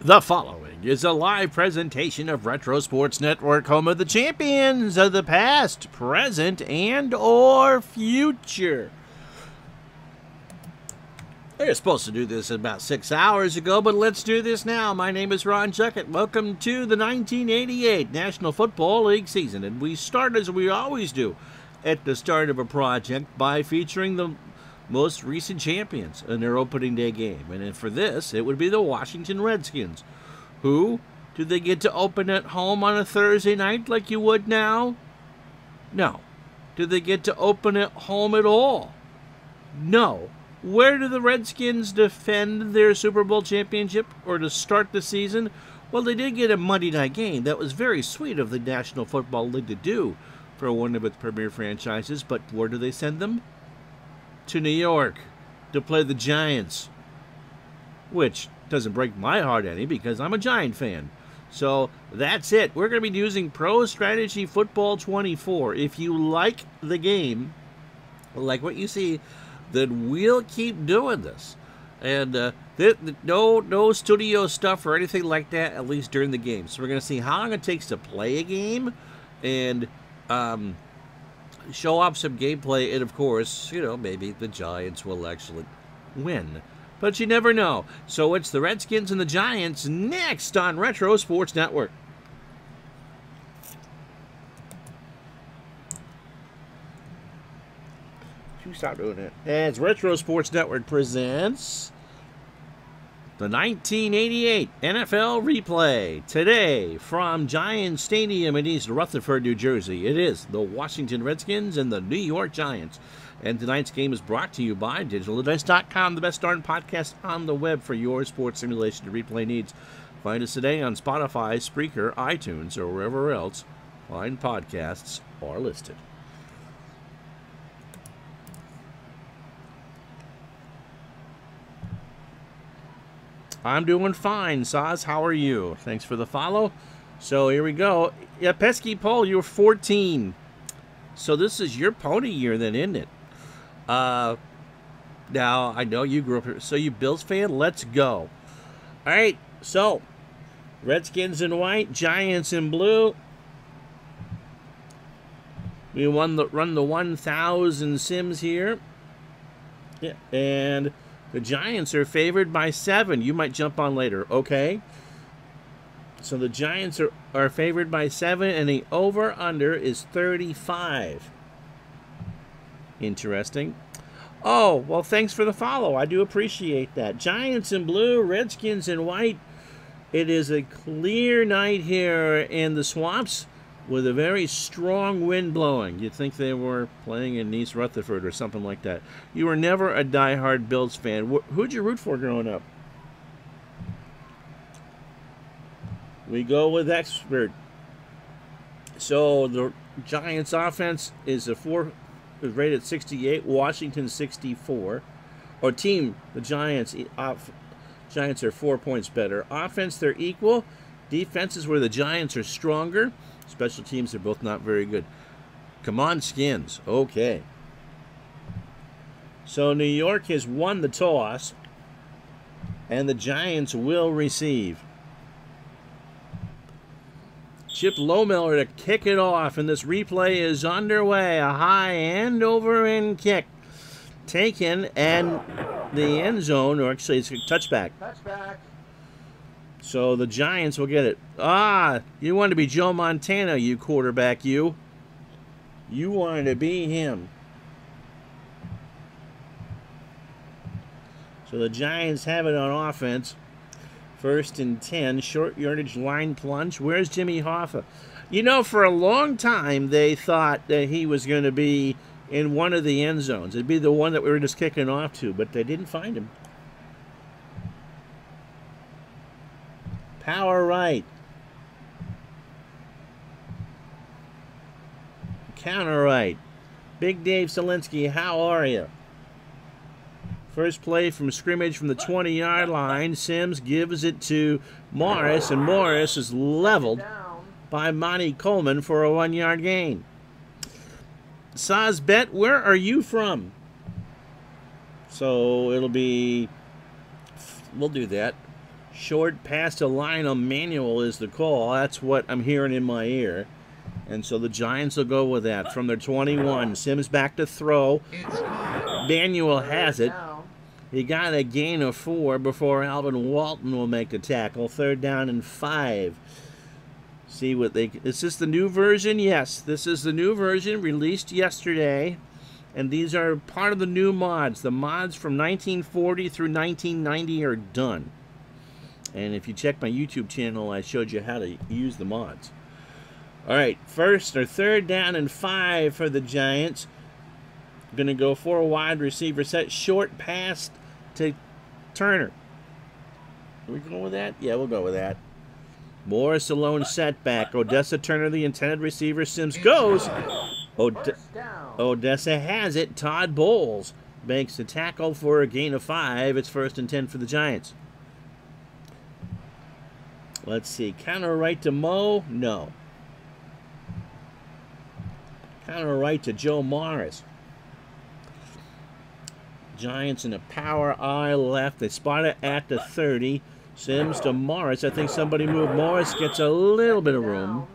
The following is a live presentation of Retro Sports Network, home of the champions of the past, present, and or future. They were supposed to do this about six hours ago, but let's do this now. My name is Ron Juckett. Welcome to the 1988 National Football League season, and we start as we always do at the start of a project by featuring the most recent champions in their opening day game. And for this, it would be the Washington Redskins. Who do they get to open at home on a Thursday night like you would now? No. Do they get to open at home at all? No. Where do the Redskins defend their Super Bowl championship or to start the season? Well, they did get a Monday night game. That was very sweet of the National Football League to do for one of its premier franchises, but where do they send them? To New York to play the Giants, which doesn't break my heart any because I'm a Giant fan. So that's it. We're going to be using Pro Strategy Football 24. If you like the game, like what you see, then we'll keep doing this. And uh, th- th- no, no studio stuff or anything like that, at least during the game. So we're going to see how long it takes to play a game and um, show off some gameplay. And of course, you know, maybe the Giants will actually win. But you never know. So it's the Redskins and the Giants next on Retro Sports Network. You stop doing it. As Retro Sports Network presents the 1988 NFL replay today from Giant Stadium in East Rutherford, New Jersey. It is the Washington Redskins and the New York Giants. And tonight's game is brought to you by DigitalAdvice.com, the best darn podcast on the web for your sports simulation and replay needs. Find us today on Spotify, Spreaker, iTunes, or wherever else fine podcasts are listed. I'm doing fine, Saz. How are you? Thanks for the follow. So here we go. Yeah, Pesky Paul, you're 14. So this is your pony year then, isn't it? Uh, now, I know you grew up here. So you Bills fan? Let's go. All right, so Redskins in white, Giants in blue. We won the run the 1,000 sims here. Yeah, and the Giants are favored by seven. You might jump on later, okay? So the Giants are, are favored by seven, and the over-under is 35. Interesting. Oh, well, thanks for the follow. I do appreciate that. Giants in blue, Redskins in white. It is a clear night here in the swamps with a very strong wind blowing. You'd think they were playing in East Rutherford or something like that. You were never a die-hard Bills fan. Who'd you root for growing up? We go with expert. So the Giants offense is a four is rated 68, Washington 64. Or team, the Giants Giants are four points better. Offense, they're equal. Defense is where the Giants are stronger. Special teams are both not very good. Come on, Skins. Okay. So New York has won the toss, and the Giants will receive. Chip Lohmiller to kick it off, and this replay is underway. A high and over and kick taken, and the end zone, or actually it's a touchback. Touchback. So the Giants will get it. Ah, you wanted to be Joe Montana, you quarterback, you. You wanted to be him. So the Giants have it on offense. First and 10, short yardage line plunge. Where's Jimmy Hoffa? You know, for a long time, they thought that he was going to be in one of the end zones. It'd be the one that we were just kicking off to, but they didn't find him. Power right. Counter right. Big Dave Selinsky, how are you? First play from scrimmage from the 20 yard line. Simms gives it to Morris, and Morris is leveled by Monte Coleman for a one yard gain. Sazbet, where are you from? So it'll be, we'll do that. Short pass to Lionel Manuel is the call. That's what I'm hearing in my ear. And so the Giants will go with that from their 21. Simms back to throw. Manuel has it. He got a gain of four before Alvin Walton will make the tackle. Third down and five. See what they. Is this the new version? Yes, this is the new version released yesterday. And these are part of the new mods. The mods from 1940 through 1990 are done. And if you check my YouTube channel, I showed you how to use the mods. All right, first or third down and five for the Giants. Going to go for a wide receiver set. Short pass to Turner. Are we going with that? Yeah, we'll go with that. Morris alone setback. Odessa Turner, the intended receiver. Simms goes. Ode Odessa has it. Todd Bowles makes the tackle for a gain of five. It's first and ten for the Giants. Let's see. Counter right to Mo? No. Counter right to Joe Morris. Giants in a power I left. They spot it at the 30. Simms to Morris. I think somebody moved. Morris gets a little bit of room.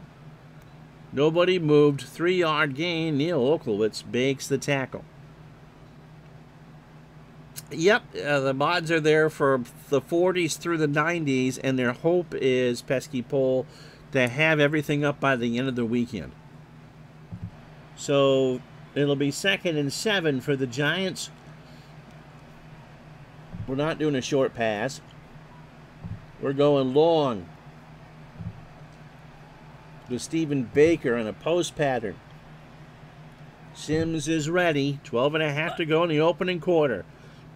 Nobody moved. Three yard gain. Neil Olkewicz bakes the tackle. Yep, uh, the mods are there for the 40s through the 90s, and their hope is, Pesky Pole, to have everything up by the end of the weekend. So it'll be second and seven for the Giants. We're not doing a short pass. We're going long With Stephen Baker on a post pattern. Simms is ready. 12 and a half to go in the opening quarter.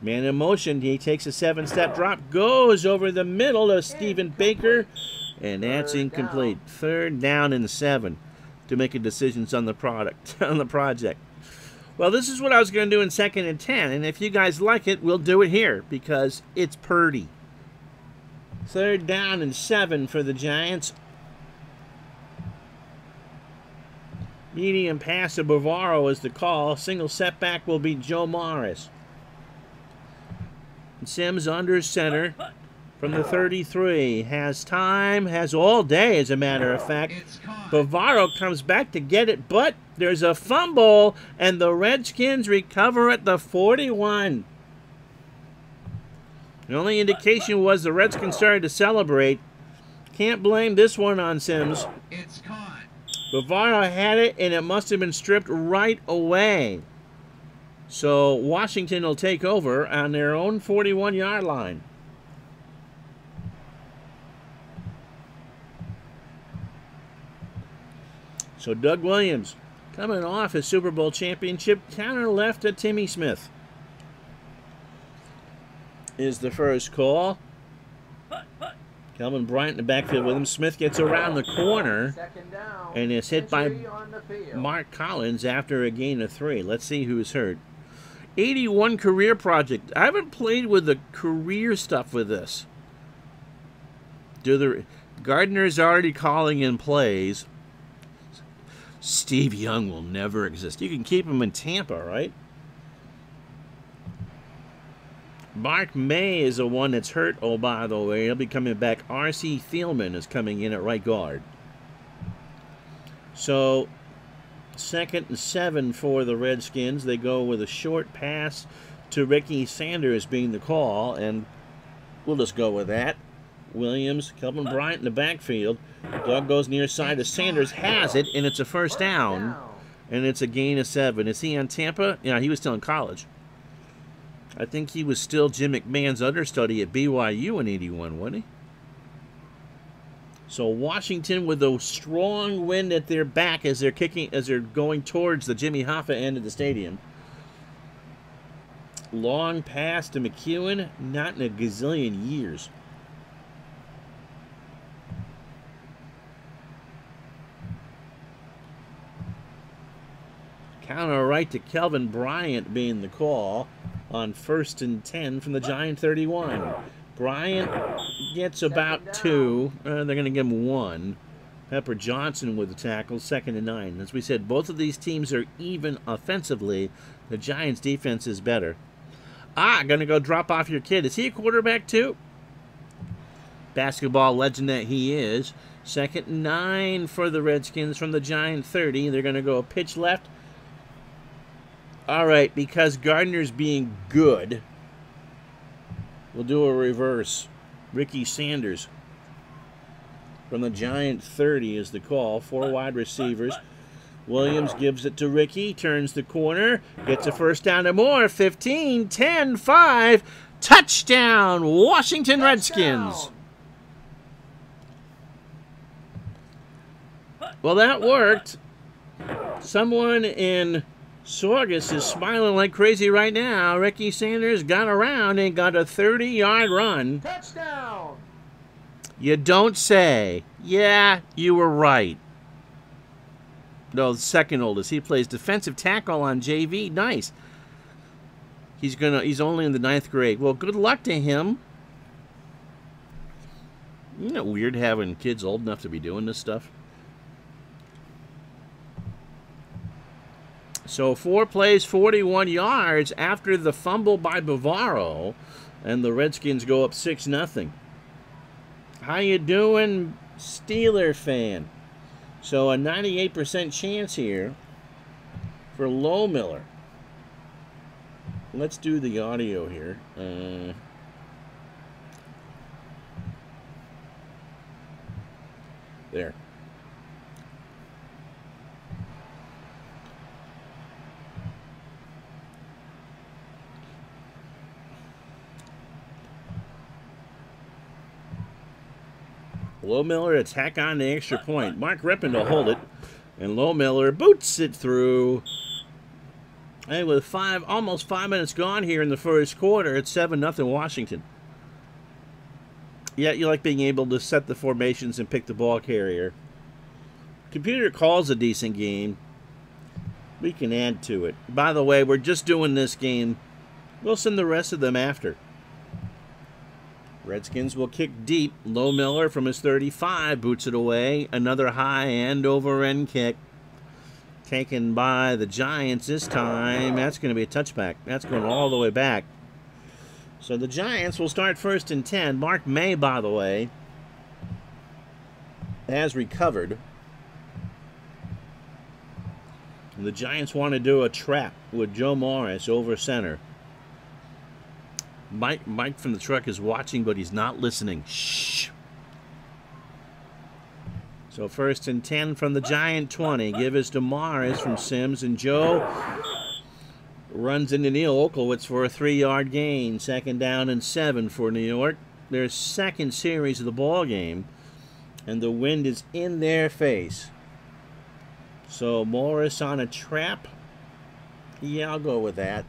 Man in motion. He takes a seven-step drop. Goes over the middle of Stephen Baker. And that's incomplete. Third down and seven to make a decisions on the product on the project. Well, this is what I was going to do in second and ten, and if you guys like it, we'll do it here because it's Purdy. Third down and seven for the Giants. Medium pass to Bavaro is the call. Single setback will be Joe Morris. Simms under center from the 33. Has time, has all day, as a matter of fact. Bavaro comes back to get it, but there's a fumble, and the Redskins recover at the 41. The only indication was the Redskins started to celebrate. Can't blame this one on Simms. It's caught. Bavaro had it, and it must have been stripped right away. So Washington will take over on their own 41-yard line. So Doug Williams coming off his Super Bowl championship counter left to Timmy Smith is the first call. Kelvin Bryant in the backfield with him. Smith gets around the corner and is hit by Mark Collins after a gain of three. Let's see who's hurt. 81 career project. I haven't played with the career stuff with this. Do the Gardner's already calling in plays. Steve Young will never exist. You can keep him in Tampa, right? Mark May is the one that's hurt. Oh, by the way, he'll be coming back. R.C. Thielman is coming in at right guard. So, second and seven for the Redskins. They go with a short pass to Ricky Sanders being the call, and we'll just go with that. Williams, Kelvin Bryant in the backfield. Doug goes near side to Sanders, has it, and it's a first down, and it's a gain of seven. Is he on Tampa? Yeah, he was still in college. I think he was still Jim McMahon's understudy at BYU in 81, wasn't he? So Washington with a strong wind at their back as they're kicking as they're going towards the Jimmy Hoffa end of the stadium. Long pass to McEwen, not in a gazillion years. Counter right to Kelvin Bryant being the call on first and 10 from the Giant 31. Bryant gets about two. Uh, they're going to give him one. Pepper Johnson with the tackle, second and nine. As we said, both of these teams are even offensively. The Giants' defense is better. Ah, going to go drop off your kid. Is he a quarterback too? basketball legend that he is. Second nine for the Redskins from the Giant 30. They're going to go pitch left. All right, because Gardner's being good, we'll do a reverse. Ricky Sanders from the Giant 30 is the call. Four wide receivers. Williams gives it to Ricky, turns the corner, gets a first down to Moore. 15, 10, 5. Touchdown, Washington Redskins. Well, that worked. Someone in Saugus is smiling like crazy right now. Ricky Sanders got around and got a 30 yard run. Touchdown! You don't say. Yeah, you were right. No, the second oldest. He plays defensive tackle on JV. Nice. He's gonna. He's only in the ninth grade. Well, good luck to him. Isn't it weird having kids old enough to be doing this stuff? So four plays, 41 yards after the fumble by Bavaro, and the Redskins go up six nothing. How you doing, Steeler fan? So a 98% chance here for Lohmiller. Let's do the audio here. Uh, there. Lohmiller attack on the extra point. Mark Rypien to hold it. And Lohmiller boots it through. And with five, almost five minutes gone here in the first quarter, it's 7 nothing Washington. Yeah, you like being able to set the formations and pick the ball carrier. Computer calls a decent game. We can add to it. By the way, we're just doing this game. We'll send the rest of them after. Redskins will kick deep. Lohmiller from his 35 boots it away. Another high end over end kick. Taken by the Giants this time. That's going to be a touchback. That's going all the way back. So the Giants will start first and 10. Mark May, by the way, has recovered. And the Giants want to do a trap with Joe Morris over center. Mike, Mike from the truck is watching, but he's not listening. Shh. So first and 10 from the Giant 20. Give us to Morris from Simms. And Joe runs into Neil Olkewicz for a three-yard gain. Second down and seven for New York. Their second series of the ball game. And the wind is in their face. So Morris on a trap. Yeah, I'll go with that.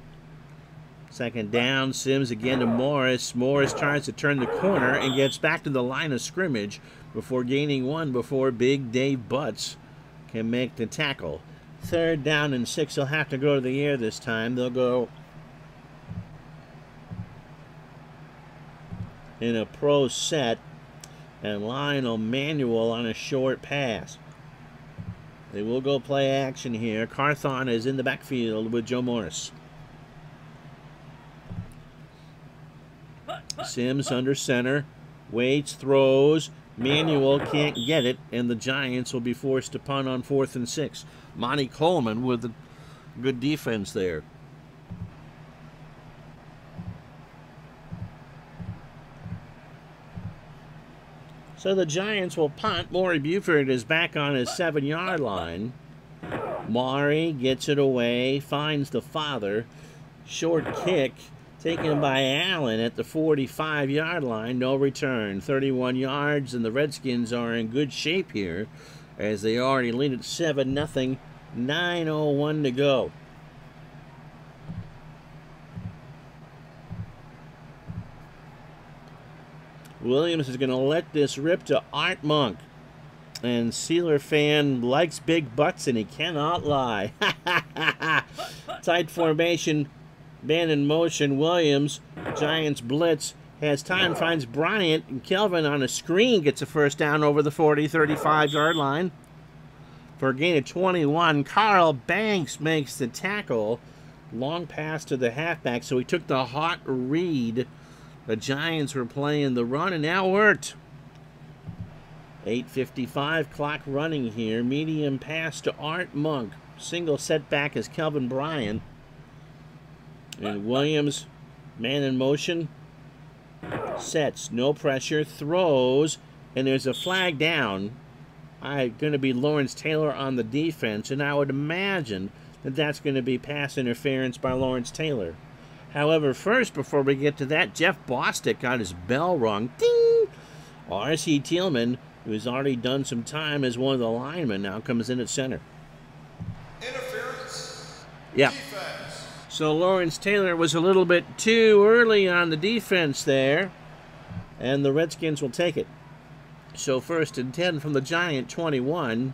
Second down, Simms again to Morris. Morris tries to turn the corner and gets back to the line of scrimmage before gaining one before big Dave Butts can make the tackle. Third down and six. They'll have to go to the air this time. They'll go in a pro set and Lionel Manuel on a short pass. They will go play action here. Carthon is in the backfield with Joe Morris. Simms under center. Waits, throws. Manuel can't get it, and the Giants will be forced to punt on fourth and six. Monte Coleman with a good defense there. So the Giants will punt. Maury Buford is back on his seven yard line. Maury gets it away, finds the father. Short kick taken by Allen at the 45 yard line. No return. 31 yards, and the Redskins are in good shape here as they already lead at 7 0. 9.01 to go. Williams is going to let this rip to Art Monk. And Steeler fan likes big butts and he cannot lie. Tight formation, man in motion. Williams, Giants blitz, has time, finds Bryant, and Kelvin on a screen gets a first down over the 40 35 yard line. For a gain of 21, Carl Banks makes the tackle. Long pass to the halfback, so he took the hot read. The Giants were playing the run, and that worked. 8.55 clock running here. Medium pass to Art Monk. Single setback is Kelvin Bryant. And Williams, man in motion, sets, no pressure, throws, and there's a flag down. I going to be Lawrence Taylor on the defense, and I would imagine that that's going to be pass interference by Lawrence Taylor. However, first, before we get to that, Jeff Bostic got his bell rung. Ding! R.C. Thielman, who has already done some time as one of the linemen, now comes in at center. Interference. Yeah. Defense. So Lawrence Taylor was a little bit too early on the defense there, and the Redskins will take it. So first and 10 from the Giant 21.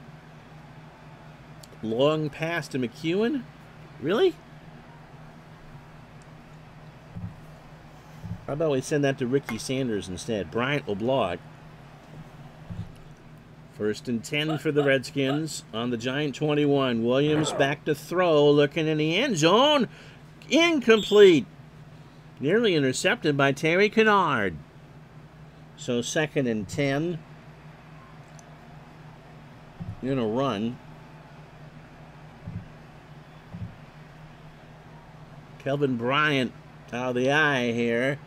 Long pass to McEwen? Really? How about we send that to Ricky Sanders instead? Bryant will block. First and 10 for the Redskins on the Giant 21. Williams back to throw, looking in the end zone. Incomplete. Nearly intercepted by Terry Kinard. So second and 10. In a run. Kelvin Bryant out of the eye here.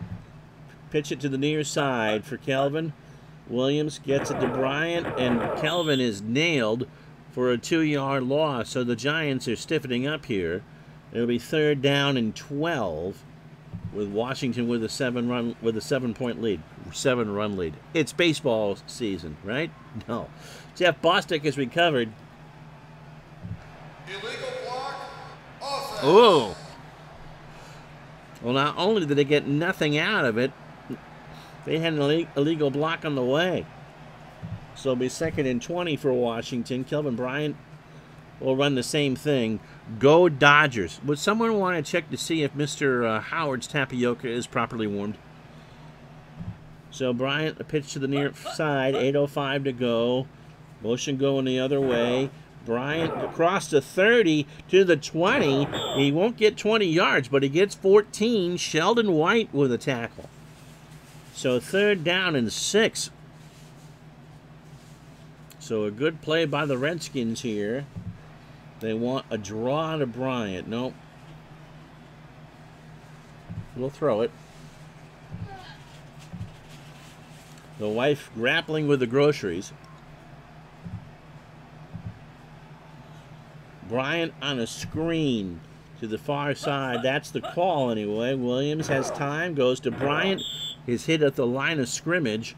Pitch it to the near side for Kelvin. Williams gets it to Bryant, and Kelvin is nailed for a two-yard loss. So the Giants are stiffening up here. It'll be third down and 12 with Washington with a seven run with a seven point lead, seven run lead. It's baseball season, right? No. Jeff Bostic has recovered. Illegal block. Offense. Oh. Well, not only did they get nothing out of it, they had an illegal block on the way. So it'll be second and 20 for Washington. Kelvin Bryant will run the same thing. Go Dodgers. Would someone want to check to see if Mr. Uh, Howard's tapioca is properly warmed? So Bryant, a pitch to the near side, 8.05 to go. Motion going the other way. Bryant across the 30 to the 20. He won't get 20 yards, but he gets 14. Sheldon White with a tackle. So third down and six. So a good play by the Redskins here. They want a draw to Bryant. Nope. We'll throw it. The wife grappling with the groceries. Bryant on a screen to the far side. That's the call anyway. Williams has time, goes to Bryant. Is hit at the line of scrimmage.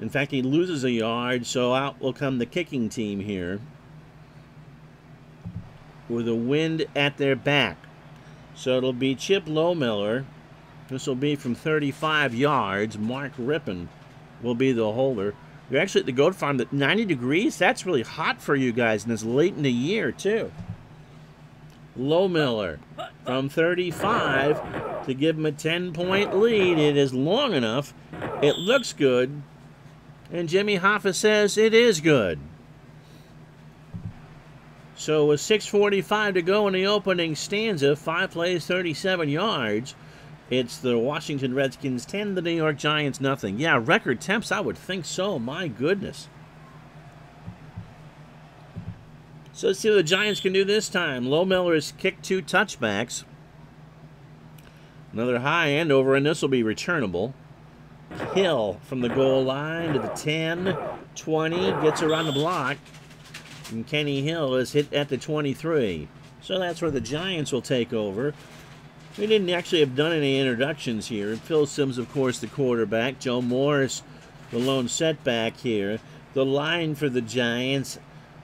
In fact, he loses a yard, so out will come the kicking team here with a wind at their back. So it'll be Chip Lohmiller. This will be from 35 yards. Mark Rypien will be the holder. You're actually at the goat farm at 90 degrees. That's really hot for you guys, and it's late in the year, too. Lohmiller from 35 to give him a 10 point lead. It is long enough. It looks good. And Jimmy Hoffa says it is good. So with 6.45 to go in the opening stanza, five plays, 37 yards. It's the Washington Redskins 10, the New York Giants nothing. Yeah, record temps, I would think so. My goodness. So let's see what the Giants can do this time. Lohmiller has kicked two touchbacks. Another high end over, and this will be returnable. Hill from the goal line to the 10, 20, gets around the block. And Kenny Hill is hit at the 23. So that's where the Giants will take over. We didn't actually have done any introductions here. Phil Simms, of course, the quarterback. Joe Morris, the lone setback here. The line for the Giants.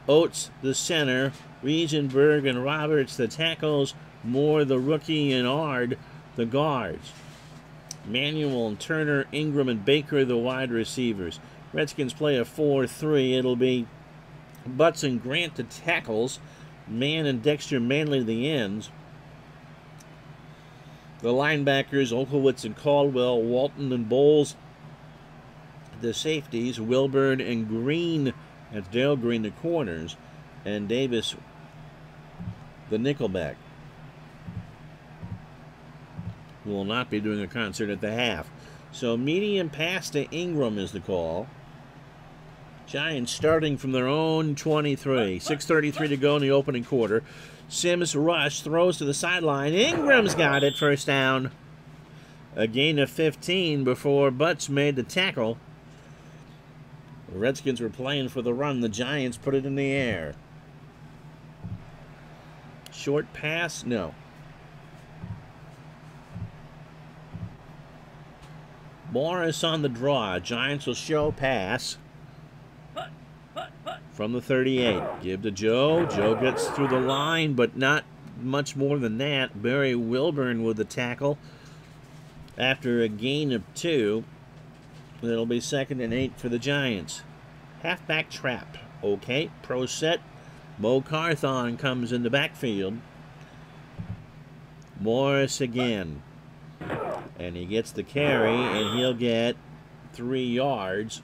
Oates, the center. Riesenberg and Roberts, the tackles. Moore, the rookie, and Ard, the guards. Manuel and Turner, Ingram, and Baker, the wide receivers. Redskins play a 4 3. It'll be Butts and Grant the tackles. Mann and Dexter Manley the ends. The linebackers, Olkewicz and Caldwell, Walton and Bowles. The safeties, Wilburn and Green. That's Dale Green, the corners. And Davis, the nickelback. Will not be doing a concert at the half. So medium pass to Ingram is the call. Giants starting from their own 23. 6.33 to go in the opening quarter. Simms rush, throws to the sideline. Ingram's got it, first down. A gain of 15 before Butts made the tackle. The Redskins were playing for the run. The Giants put it in the air. Short pass? No. Morris on the draw. Giants will show pass from the 38. Give to Joe. Joe gets through the line, but not much more than that. Barry Wilburn with the tackle after a gain of two. It'll be second and eight for the Giants. Halfback trap. Okay, pro set. Mo Carthon comes in the backfield. Morris again. And he gets the carry, and he'll get three yards.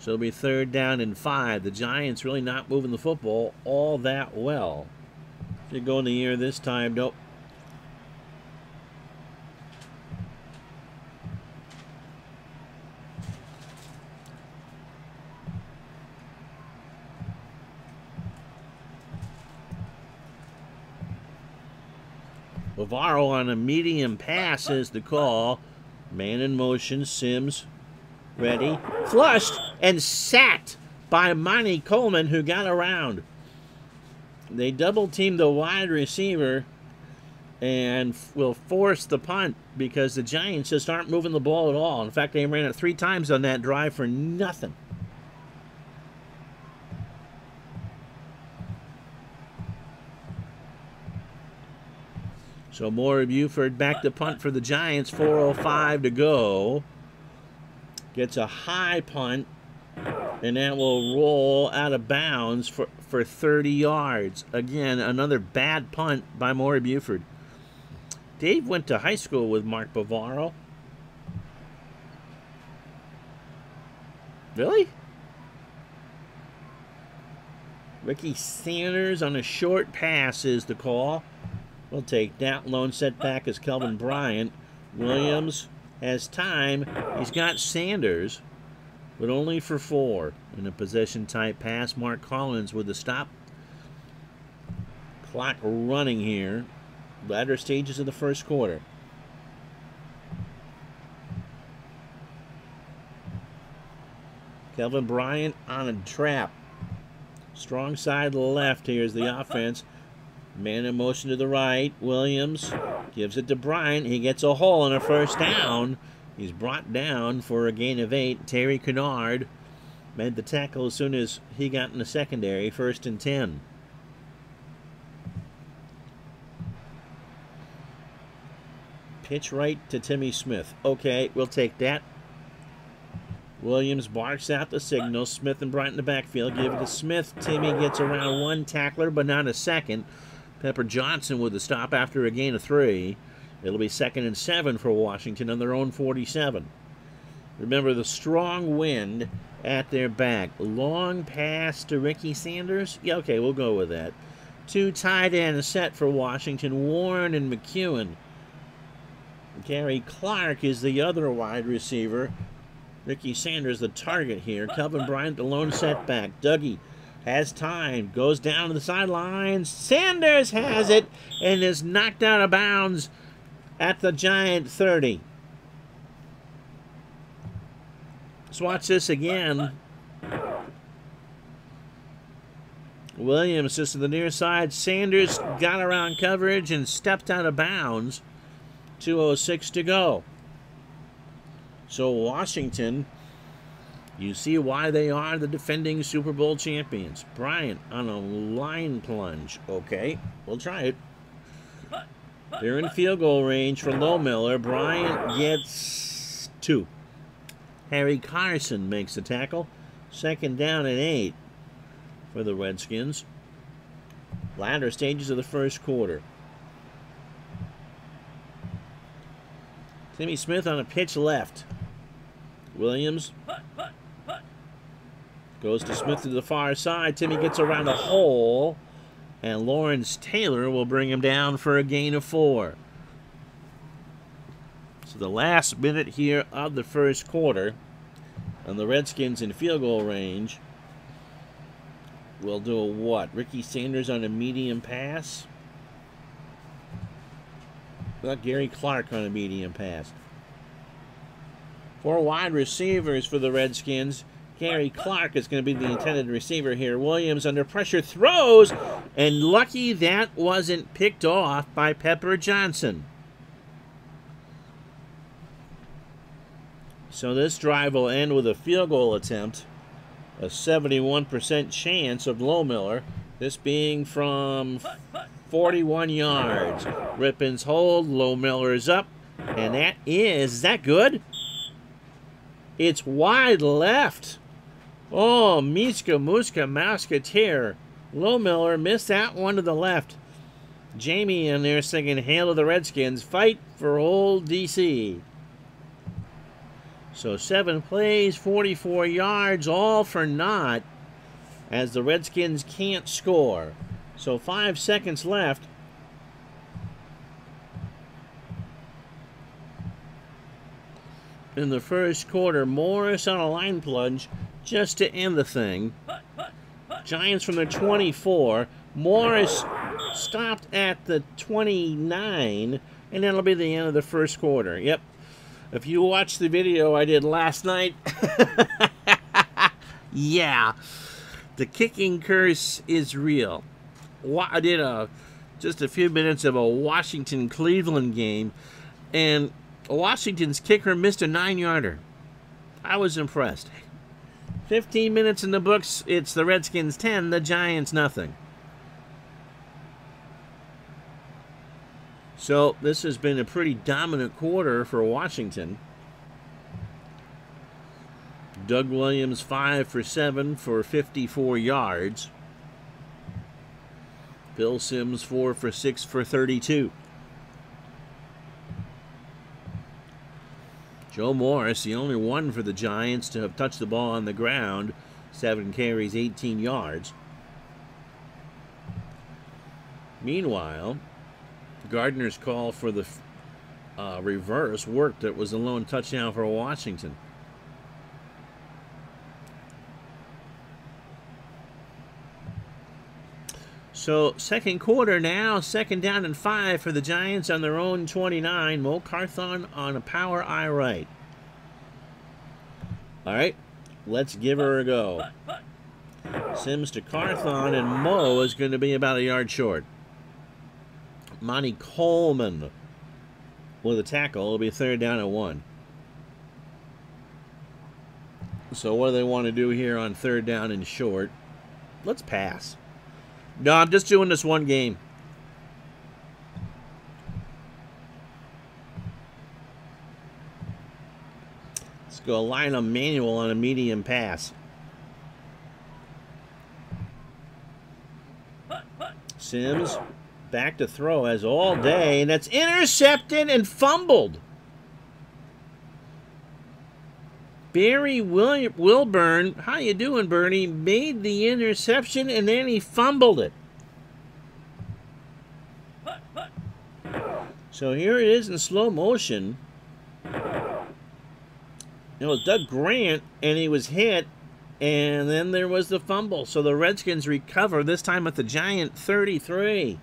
So it'll be third down and five. The Giants really not moving the football all that well. Should go in the air this time. Nope. Bavaro on a medium pass is the call. Man in motion, Simms ready, flushed, and sacked by Monte Coleman, who got around. They double teamed the wide receiver and will force the punt because the Giants just aren't moving the ball at all. In fact, they ran it three times on that drive for nothing. So Maury Buford back to punt for the Giants. 4.05 to go. Gets a high punt, and that will roll out of bounds for, for 30 yards. Again, another bad punt by Maury Buford. Dave went to high school with Mark Bavaro. Really? Ricky Sanders on a short pass is the call. We'll take that. Lone setback is Kelvin Bryant. Williams has time. He's got Sanders, but only for four. In a possession type pass, Mark Collins with the stop. Clock running here. Latter stages of the first quarter. Kelvin Bryant on a trap. Strong side left. Here's the offense. Man in motion to the right. Williams gives it to Bryant. He gets a hole and a first down. He's brought down for a gain of eight. Terry Kinard made the tackle as soon as he got in the secondary. First and ten. Pitch right to Timmy Smith. Okay, we'll take that. Williams barks out the signal. Smith and Bryant in the backfield. Give it to Smith. Timmy gets around one tackler, but not a second. Pepper Johnson with the stop after a gain of three. It'll be second and seven for Washington on their own 47. Remember the strong wind at their back. Long pass to Ricky Sanders. Yeah, okay, we'll go with that. Two tight ends set for Washington, Warren and McEwen. Gary Clark is the other wide receiver. Ricky Sanders the target here. Kelvin Bryant the lone setback. Dougie has time, goes down to the sidelines. Sanders has it and is knocked out of bounds at the Giant 30. Let's watch this again. Williams just to the near side. Sanders got around coverage and stepped out of bounds. 2.06 to go. So Washington you see why they are the defending Super Bowl champions. Bryant on a line plunge. Okay, we'll try it. They're in field goal range for Lohmiller. Bryant gets two. Harry Carson makes the tackle. Second down and eight for the Redskins. Latter stages of the first quarter. Timmy Smith on a pitch left. Williams Goes to Smith to the far side. Timmy gets around the hole. And Lawrence Taylor will bring him down for a gain of four. So the last minute here of the first quarter. And the Redskins in field goal range. We'll do a what? Ricky Sanders on a medium pass? Got Gary Clark on a medium pass. Four wide receivers for the Redskins. Gary Clark is going to be the intended receiver here. Williams under pressure throws, and lucky that wasn't picked off by Pepper Johnson. So this drive will end with a field goal attempt, a 71% chance of Lohmiller, this being from 41 yards. Rypien's hold, Lohmiller is up, and that is, is that good? It's wide left. Oh, Miska Muska Musketeer. Lohmiller missed that one to the left. Jamie in there singing Hail to the Redskins, fight for old DC. So seven plays, 44 yards, all for naught, as the Redskins can't score. So five seconds left. In the first quarter, Morris on a line plunge just to end the thing. Giants from the 24. Morris stopped at the 29, and that'll be the end of the first quarter. Yep. If you watched the video I did last night, yeah, the kicking curse is real. I did a just a few minutes of a Washington Cleveland game, and Washington's kicker missed a nine yarder. I was impressed. 15 minutes in the books, it's the Redskins 10, the Giants nothing. So this has been a pretty dominant quarter for Washington. Doug Williams 5 for 7 for 54 yards. Bill Simms, 4 for 6 for 32. Joe Morris, the only one for the Giants to have touched the ball on the ground, seven carries, 18 yards. Meanwhile, Gardner's call for the uh, reverse worked. It was a lone touchdown for Washington. So, second quarter now, second down and five for the Giants on their own 29. Mo Carthon on a power I right. All right, let's give her a go. Simms to Carthon, and Mo is going to be about a yard short. Monte Coleman with a tackle. It'll be third down at one. So what do they want to do here on third down and short? Let's pass. No, I'm just doing this one game. Let's go Lionel Manuel on a medium pass. Simms back to throw as all day, and that's intercepted and fumbled. Barry William, Wilburn, how you doing, Bernie? Made the interception and then he fumbled it. So here it is in slow motion. It was Doug Grant, and he was hit, and then there was the fumble. So the Redskins recover, this time at the Giant 33.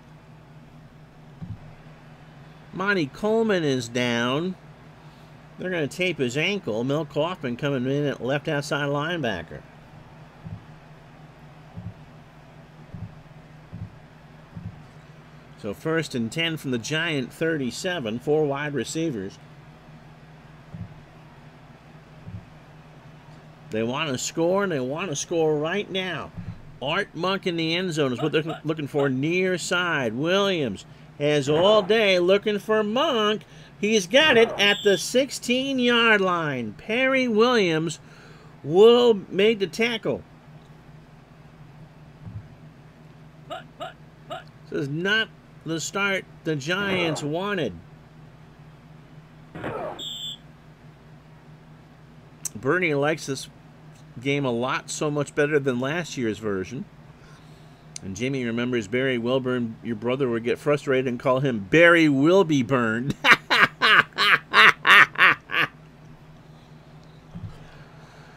Monte Coleman is down. They're going to tape his ankle. Mel Kaufman coming in at left outside linebacker. So first and 10 from the Giant 37, four wide receivers. They want to score, and they want to score right now. Art Monk in the end zone is what they're looking for near side. Williams has all day looking for Monk. He's got it at the 16 yard line. Perry Williams will make the tackle. This is not the start the Giants wanted. Bernie likes this game a lot so much better than last year's version. And Jimmy remembers Barry Wilburn, your brother would get frustrated and call him Barry will be burned.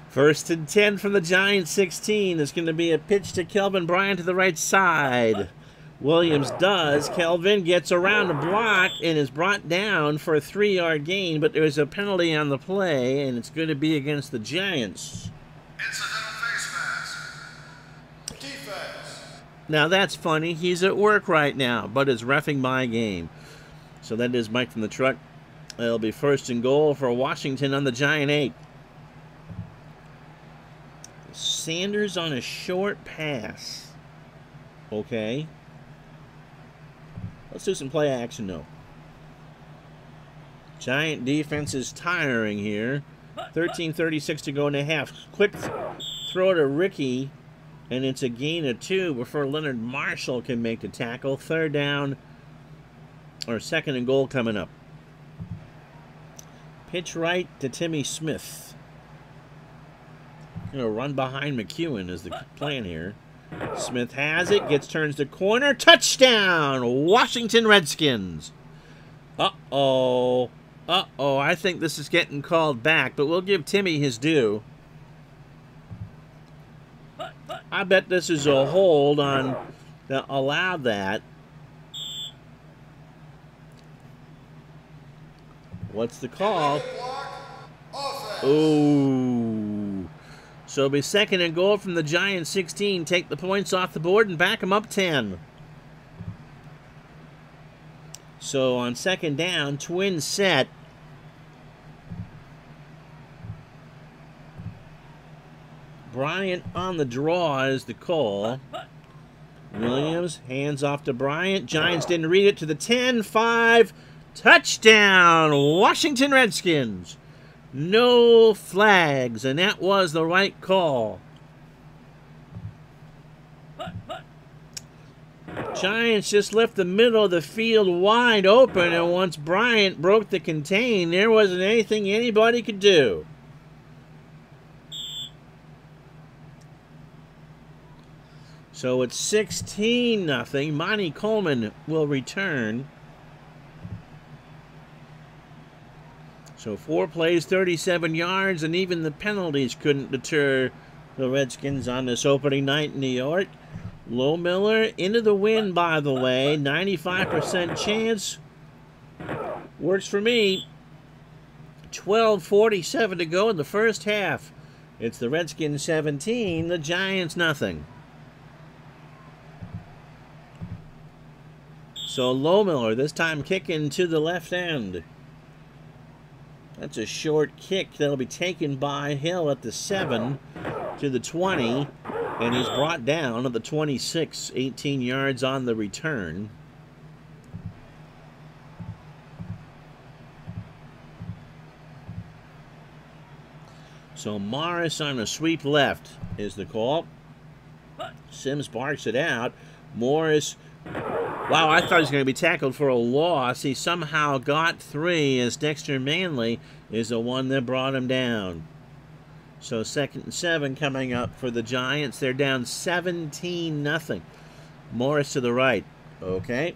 First and 10 from the Giants 16. It's going to be a pitch to Kelvin Bryant to the right side. Williams does. Kelvin gets around the block and is brought down for a three yard gain, but there's a penalty on the play, and it's going to be against the Giants. Incidental face mask. Defense. Now that's funny. He's at work right now, but is refing my game. So that is Mike from the truck. It'll be first and goal for Washington on the Giant 8. Sanders on a short pass. Okay. Let's do some play action though. Giant defense is tiring here. 13:36 to go in a half. Quick throw to Ricky, and it's a gain of two before Leonard Marshall can make the tackle. Third down, or second and goal coming up. Pitch right to Timmy Smith. You know, run behind McEwen is the plan here. Smith has it, gets turns the corner, touchdown, Washington Redskins. Uh oh, uh oh. I think this is getting called back, but we'll give Timmy his due. I bet this is a hold on that allowed that. What's the call? Ooh. So it'll be second and goal from the Giants 16. Take the points off the board and back them up 10. So on second down, twin set. Bryant on the draw is the call. Williams hands off to Bryant. Giants didn't read it to the 10 5. Touchdown, Washington Redskins. No flags, and that was the right call. Giants just left the middle of the field wide open, and once Bryant broke the contain, there wasn't anything anybody could do. So it's 16 nothing. Monte Coleman will return. So four plays, 37 yards, and even the penalties couldn't deter the Redskins on this opening night in New York. Lohmiller into the wind, by the way. 95% chance. Works for me. 12.47 to go in the first half. It's the Redskins 17, the Giants nothing. So Lohmiller, this time kicking to the left end. That's a short kick that'll be taken by Hill at the 7 to the 20, and he's brought down at the 26, 18 yards on the return. So Morris on a sweep left is the call. Simms barks it out. Morris Wow, I thought he was going to be tackled for a loss. He somehow got three as Dexter Manley is the one that brought him down. So second and seven coming up for the Giants. They're down 17 nothing. Morris to the right. Okay.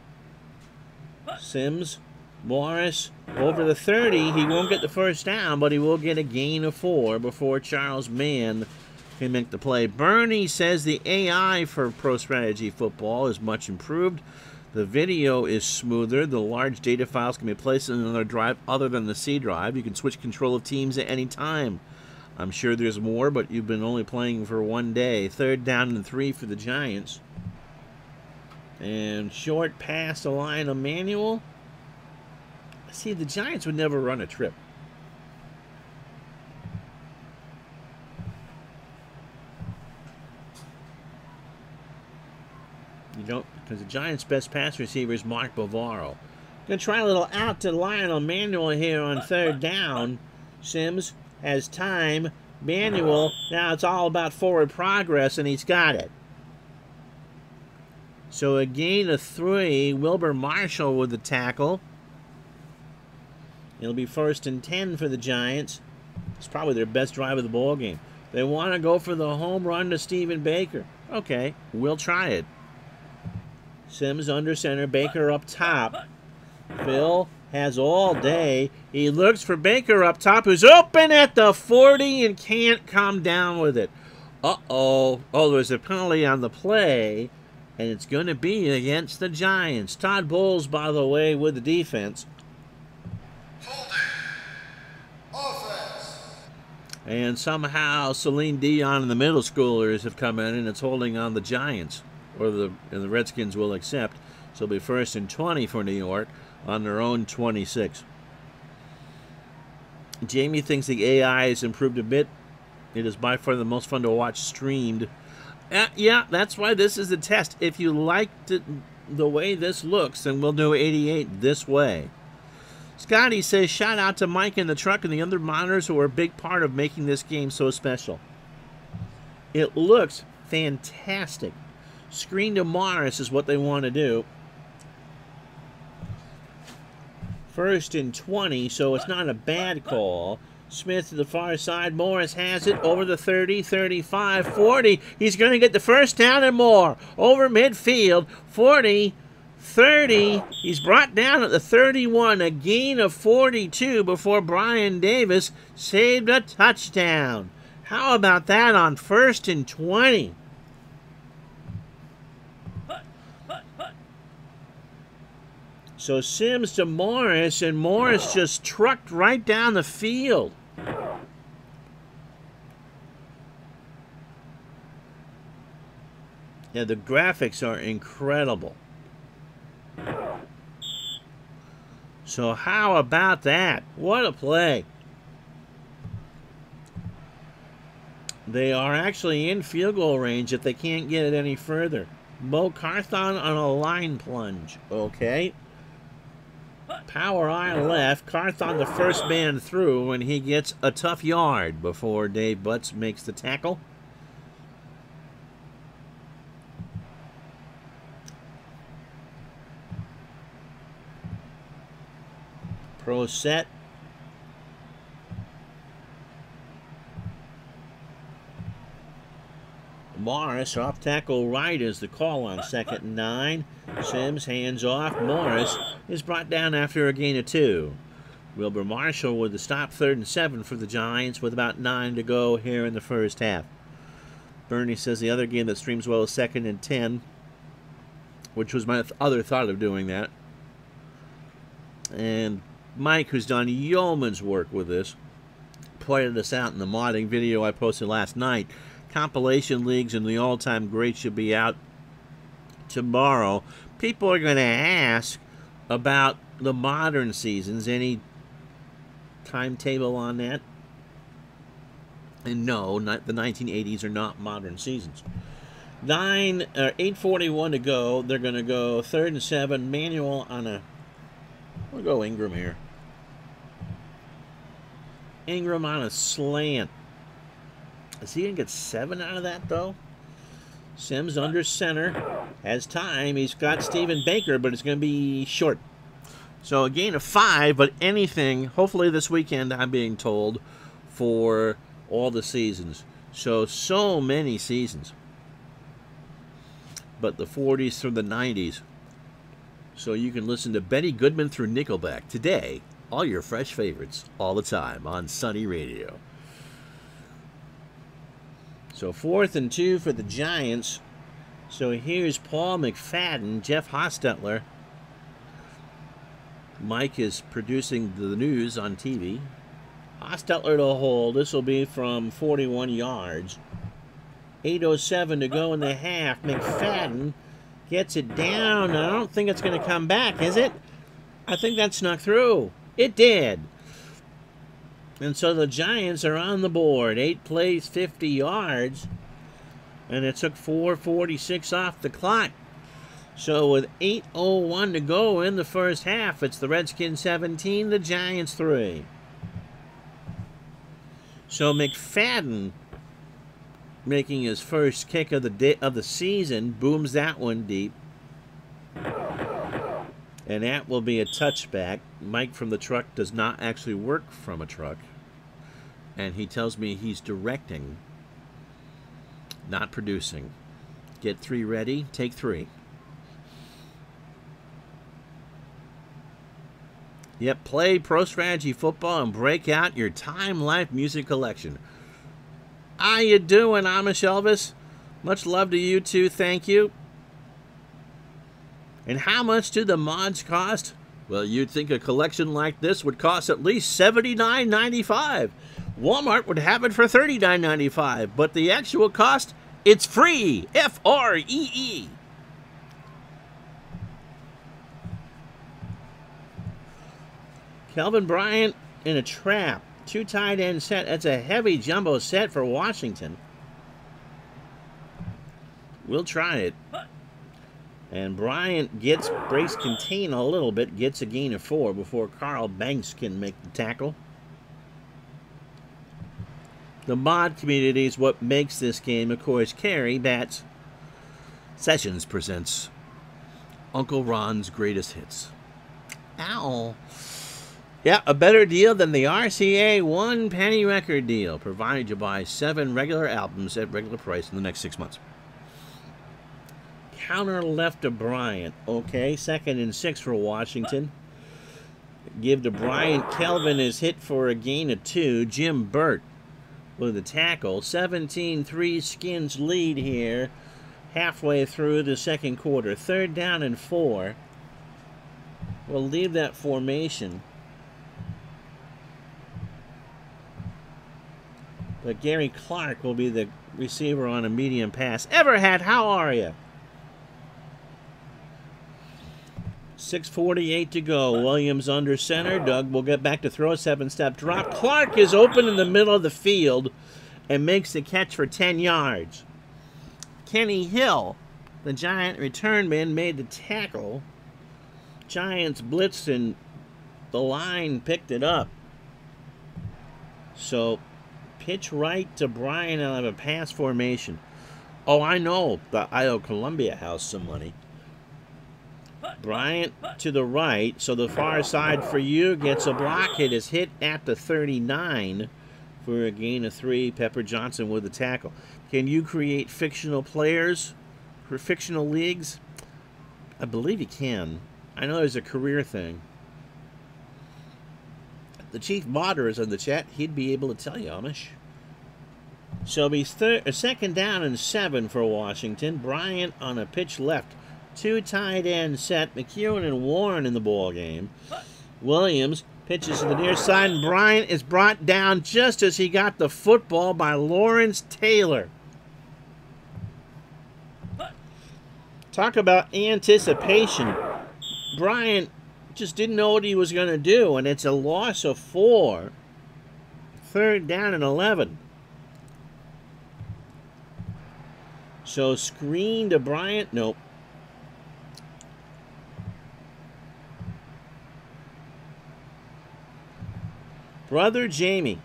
Simms, Morris over the 30. He won't get the first down, but he will get a gain of four before Charles Mann can make the play. Bernie says the AI for Pro Strategy Football is much improved. The video is smoother. The large data files can be placed in another drive other than the C drive. You can switch control of teams at any time. I'm sure there's more, but you've been only playing for one day. Third down and three for the Giants. And short pass to Lionel Manuel. See, the Giants would never run a trip. You don't, because the Giants' best pass receiver is Mark Bavaro. Gonna try a little out to Lionel Manuel here on third down. Simms has time. Manuel, now it's all about forward progress, and he's got it. So a gain of three. Wilber Marshall with the tackle. It'll be first and ten for the Giants. It's probably their best drive of the ball game. They want to go for the home run to Stephen Baker. Okay, we'll try it. Simms under center, Baker up top. Bill has all day. He looks for Baker up top, who's open at the 40 and can't come down with it. Uh oh. There's a penalty on the play, and it's going to be against the Giants. Todd Bowles, by the way, with the defense. And somehow Celine Dion and the middle schoolers have come in, and it's holding on the Giants, or the the Redskins will accept. So it'll be first and 20 for New York on their own 26. Jamie thinks the AI has improved a bit. It is by far the most fun to watch streamed. Uh, yeah, that's why this is a test. If you liked it, the way this looks, then we'll do 88 this way. Scotty says, shout out to Mike in the truck and the other monitors who are a big part of making this game so special. It looks fantastic. Screen to monitors is what they want to do. First and 20, so it's not a bad call. Smith to the far side. Morris has it over the 30, 35, 40. He's going to get the first down and more. Over midfield. 40, 30. He's brought down at the 31. A gain of 42 before Brian Davis saved a touchdown. How about that on first and 20? So Simms to Morris, and Morris just trucked right down the field. Yeah, the graphics are incredible. So how about that? What a play. They are actually in field goal range if they can't get it any further. Mo Carthon on a line plunge. Okay. Power eye left. Carthon the first man through, and he gets a tough yard before Dave Butz makes the tackle. Pro set. Morris off tackle right is the call on second and nine. Simms hands off. Morris is brought down after a gain of two. Wilber Marshall with the stop third and seven for the Giants with about nine to go here in the first half. Bernie says the other game that streams well is second and ten, which was my other thought of doing that. And Mike, who's done yeoman's work with this, pointed this out in the modding video I posted last night. Compilation leagues and the all-time greats should be out tomorrow. People are going to ask about the modern seasons. Any timetable on that? And no, not the 1980s are not modern seasons. Nine or uh, 8:41 to go. They're going to go third and seven. Manuel on a. We'll go Ingram here. Ingram on a slant. Is he going to get seven out of that, though? Simms under center. Has time. He's got Stephen Baker, but it's going to be short. So a gain of five, but anything, hopefully this weekend, I'm being told, for all the seasons. So, so many seasons. But the 40s through the 90s. So you can listen to Benny Goodman through Nickelback today. All your fresh favorites, all the time on Sunny Radio. So fourth and two for the Giants. So here's Paul McFadden, Jeff Hostetler. Mike is producing the news on TV. Hostetler to hold. This will be from 41 yards. 8.07 to go in the half. McFadden gets it down. I don't think it's going to come back, is it? I think that snuck through. It did. And so the Giants are on the board. Eight plays, 50 yards. And it took 446 off the clock. So with 8.01 to go in the first half, it's the Redskins 17, the Giants 3. So McFadden making his first kick of the day, of the season booms that one deep. And that will be a touchback. Mike from the truck does not actually work from a truck. And he tells me he's directing, not producing. Get three ready, take three. Yep, play Pro Strategy Football and break out your Time Life music collection. How you doing, Amish Elvis? Much love to you too, thank you. And how much do the mods cost? Well, you'd think a collection like this would cost at least $79.95. Walmart would have it for $39.95, but the actual cost, it's free. F R E E. Kelvin Bryant in a trap. Two tight end set. That's a heavy jumbo set for Washington. We'll try it. And Bryant gets breaks contain a little bit, gets a gain of four before Carl Banks can make the tackle. The mod community is what makes this game, of course. Carrie Bats Sessions presents Uncle Ron's greatest hits. Ow. Yeah, a better deal than the RCA one penny record deal, provided you buy seven regular albums at regular price in the next six months. Counter left to Bryant. Okay, second and six for Washington. Give to Bryant. Kelvin is hit for a gain of two. Jim Burt with the tackle. 17-3 Skins lead here halfway through the second quarter. Third down and four. We'll leave that formation. But Gary Clark will be the receiver on a medium pass. Everhat, how are you? 6.48 to go. Williams under center. Uh-huh. Doug will get back to throw. a Seven step drop. Clark is open in the middle of the field and makes the catch for 10 yards. Kenny Hill, the Giant return man, made the tackle. Giants blitzed and the line picked it up. So pitch right to Bryant out of a pass formation. Oh, I know the Iowa Columbia has some money. Bryant to the right, so the far side for you gets a block. It is hit at the 39 for a gain of three. Pepper Johnson with the tackle. Can you create fictional players for fictional leagues? I believe you can. I know there's a career thing. The chief modder is in the chat. He'd be able to tell you, Amish. So be third, uh, second down and seven for Washington. Bryant on a pitch left Two tight ends set. McEwen and Warren in the ball game. Williams pitches to the near side, and Bryant is brought down just as he got the football by Lawrence Taylor. Talk about anticipation. Bryant just didn't know what he was going to do, and it's a loss of four. Third down and 11. So screen to Bryant. Nope. Brother Jamie.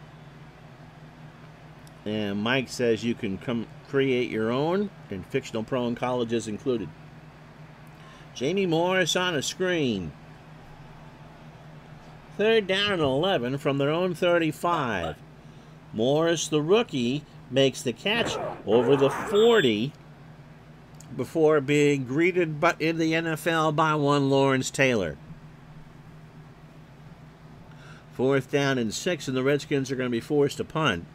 And Mike says you can come create your own, and fictional prone colleges included. Jamie Morris on a screen. Third down and 11 from their own 35. Morris, the rookie, makes the catch over the 40 before being greeted but in the NFL by one Lawrence Taylor. Fourth down and six, and the Redskins are going to be forced to punt.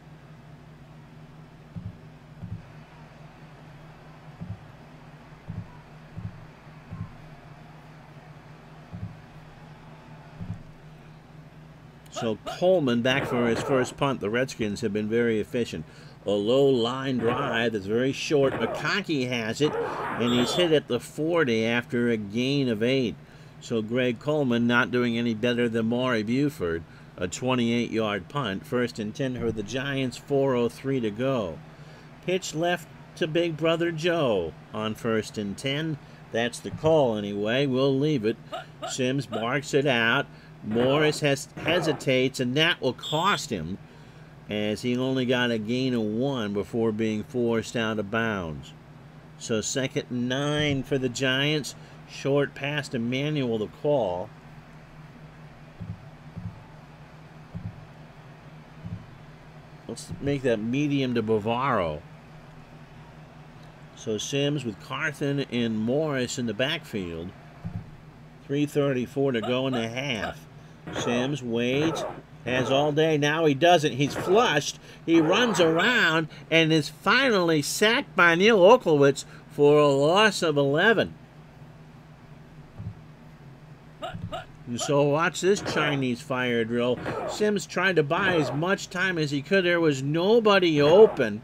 So Coleman back for his first punt. The Redskins have been very efficient. A low line drive that's very short. McConkey has it, and he's hit at the 40 after a gain of eight. So Greg Coleman not doing any better than Maury Buford a 28 yard punt. First and 10 for the Giants, 4.03 to go. Pitch left to Big Brother Joe on first and 10. That's the call anyway. We'll leave it. Simms barks it out. Morris hesitates, and that will cost him as he only got a gain of one before being forced out of bounds. So second nine for the Giants. Short past Emmanuel the call. Let's make that medium to Bavaro. So Simms with Carthon and Morris in the backfield. 3.34 to go in the half. Simms waits, has all day. Now he doesn't. He's flushed. He runs around and is finally sacked by Neil Olkewicz for a loss of 11. And so watch this Chinese fire drill. Simms tried to buy as much time as he could. There was nobody open.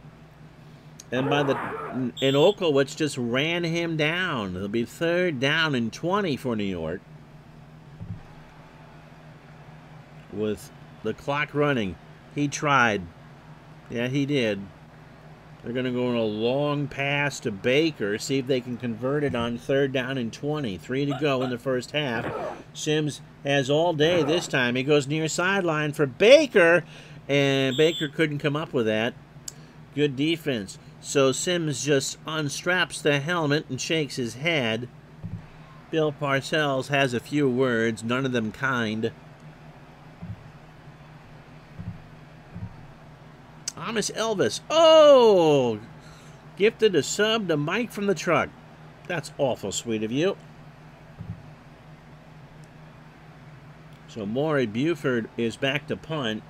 And by the and Olkewicz just ran him down. It'll be third down and 20 for New York. With the clock running. He tried. Yeah, he did. They're going to go on a long pass to Baker, see if they can convert it on third down and 20. Three to go in the first half. Simms has all day this time. He goes near sideline for Baker, and Baker couldn't come up with that. Good defense. So Simms just unstraps the helmet and shakes his head. Bill Parcells has a few words, none of them kind. Thomas Elvis. Oh! Gifted a sub to Mike from the truck. That's awful sweet of you. So Maury Buford is back to punt.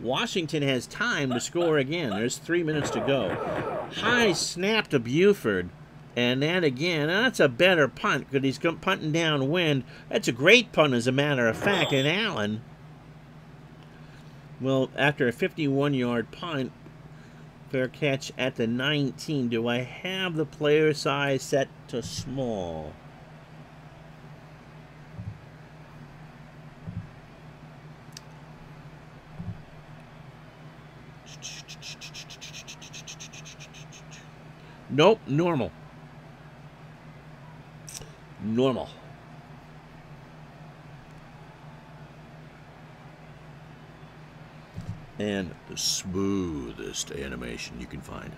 Washington has time to score again. There's three minutes to go. High snap to Buford. And that again, that's a better punt because he's punting downwind. That's a great punt, as a matter of fact. And Allen well, after a 51 yard punt, fair catch at the 19. Do I have the player size set to small? Nope, normal. Normal. And the smoothest animation you can find.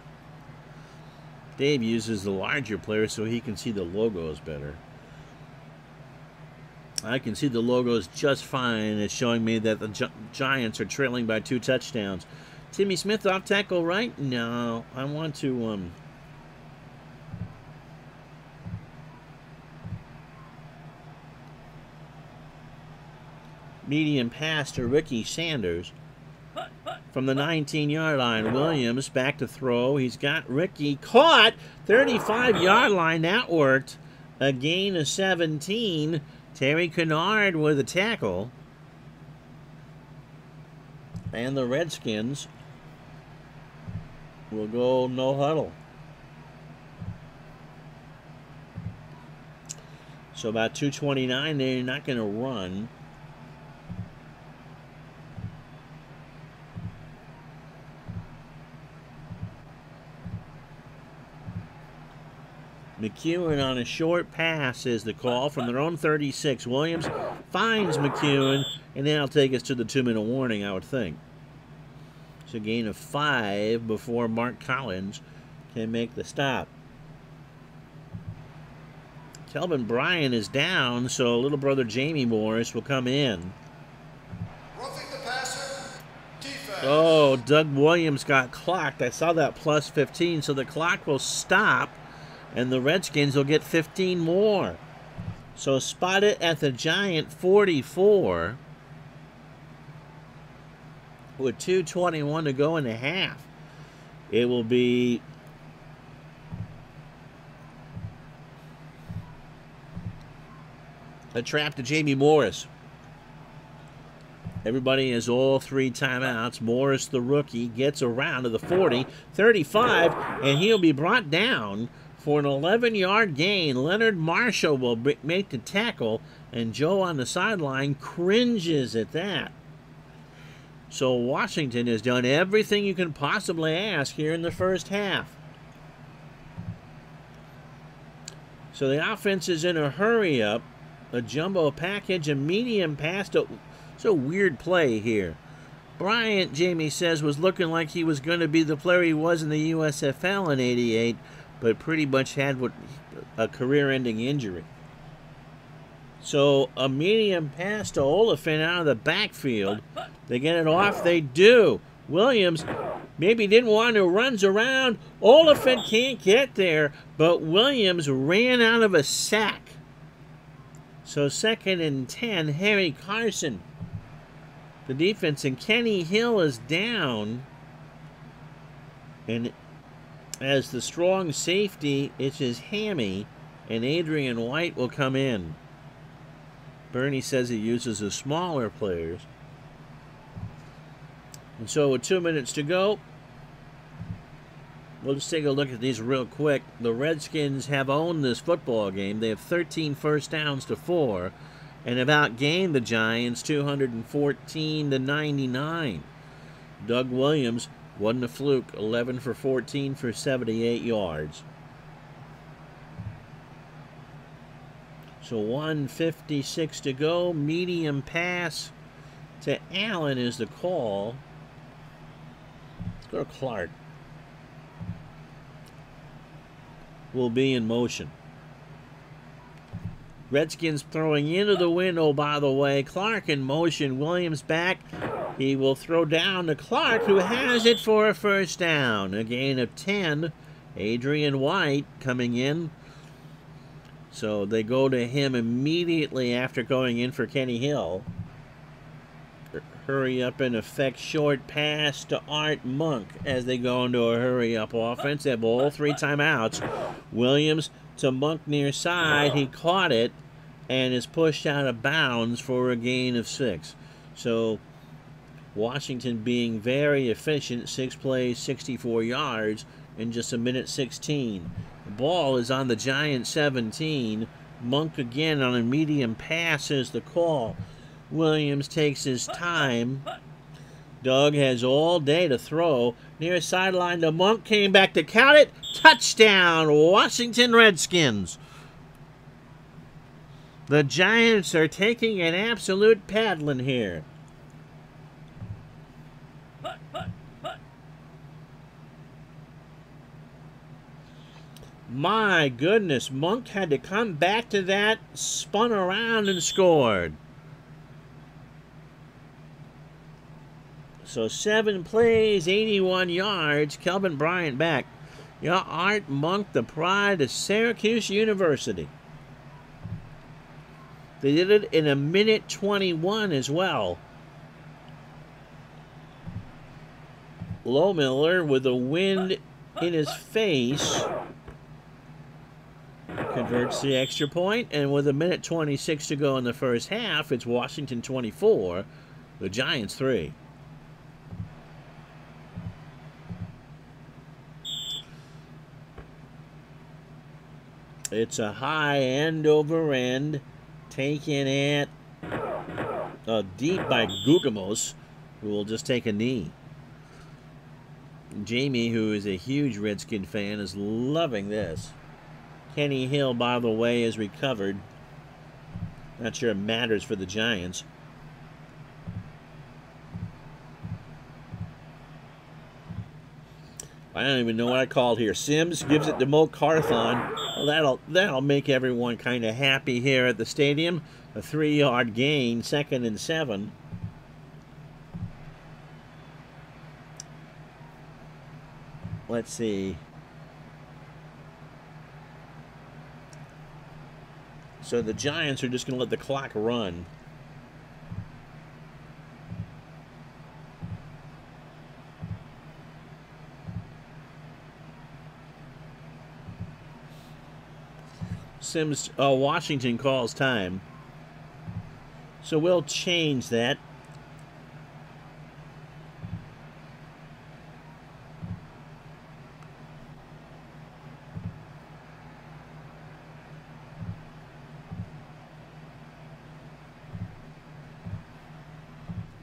Dave uses the larger player so he can see the logos better. I can see the logos just fine. It's showing me that the Gi Giants are trailing by two touchdowns. Timmy Smith off tackle right? No, I want to um medium pass to Ricky Sanders from the 19 yard line. Williams back to throw. He's got Ricky caught. 35 yard line. That worked. A gain of 17. Terry Kinard with a tackle. And the Redskins will go no huddle. So about 229, they're not going to run. McEwen on a short pass is the call from their own 36. Williams finds McEwen, and that'll take us to the two-minute warning, I would think. It's a gain of five before Mark Collins can make the stop. Kelvin Bryant is down, so little brother Jamie Morris will come in. Oh, Doug Williams got clocked. I saw that plus 15, so the clock will stop and the Redskins will get 15 more. So spot it at the Giant 44 with 221 to go in the half. It will be a trap to Jamie Morris. Everybody has all three timeouts. Morris, the rookie, gets around to the 40, 35, and he'll be brought down for an 11 yard gain, Leonard Marshall will make the tackle, and Joe on the sideline cringes at that. So Washington has done everything you can possibly ask here in the first half. So the offense is in a hurry up. A jumbo package, a medium pass. To, it's a weird play here. Bryant, Jamie says, was looking like he was going to be the player he was in the USFL in 88 but pretty much had what a career-ending injury. So a medium pass to Oliphant out of the backfield. They get it off. They do. Williams maybe didn't want to runs around. Oliphant can't get there, but Williams ran out of a sack. So second and ten, Harry Carson the defense, and Kenny Hill is down. And as the strong safety, it's his hammy, and Adrian White will come in. Bernie says he uses the smaller players. And so with two minutes to go, we'll just take a look at these real quick. The Redskins have owned this football game. They have 13 first downs to four and have outgained the Giants 214 to 99. Doug Williams wasn't a fluke, 11 for 14 for 78 yards. So 156 to go. Medium pass to Allen is the call. Let's go to Clark. Will be in motion. Redskins throwing into the window, by the way. Clark in motion. Williams back. He will throw down to Clark, who has it for a first down. A gain of 10. Adrian White coming in. So they go to him immediately after going in for Kenny Hill. Hurry up and effect short pass to Art Monk as they go into a hurry up offense. They have all three timeouts. Williams to Monk near side. He caught it and is pushed out of bounds for a gain of six. So Washington being very efficient, six plays, 64 yards in just a minute 16. The ball is on the Giant 17. Monk again on a medium pass is the call. Williams takes his time. Doug has all day to throw. Near sideline the Monk came back to count it. Touchdown, Washington Redskins. The Giants are taking an absolute paddling here. My goodness, Monk had to come back to that, spun around and scored. So seven plays, 81 yards. Kelvin Bryant back. Yeah, Art Monk, the pride of Syracuse University. They did it in a minute 21 as well. Lohmiller with the wind in his face converts the extra point, and with a minute 26 to go in the first half, it's Washington 24, the Giants 3. It's a high end over end, taken at uh, deep by Guggemos, who will just take a knee. Jamie, who is a huge Redskin fan, is loving this. Kenny Hill, by the way, is recovered. Not sure it matters for the Giants. I don't even know what I called here. Simms gives it to Mo Carthon. Well, that'll that'll make everyone kind of happy here at the stadium. A three-yard gain, second and seven. Let's see. So the Giants are just going to let the clock run. Simms, uh, Washington calls time. So we'll change that.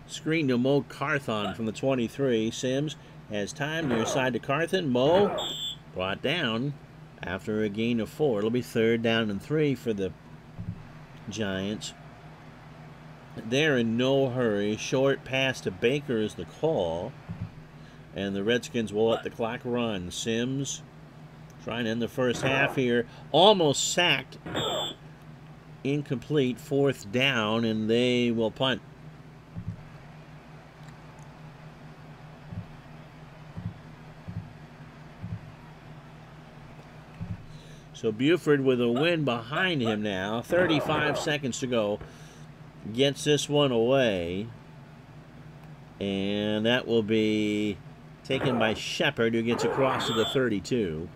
Screen to Mo Carthon from the 23. Simms has time near side to Carthon. Mo brought down after a gain of four. It'll be third down and three for the Giants. They're in no hurry. Short pass to Baker is the call. And the Redskins will let the clock run. Simms trying to end the first half here. Almost sacked. Incomplete. Fourth down, and they will punt. So Buford with a win behind him now. 35 seconds to go. Gets this one away. And that will be taken by Shepard, who gets across to the 32.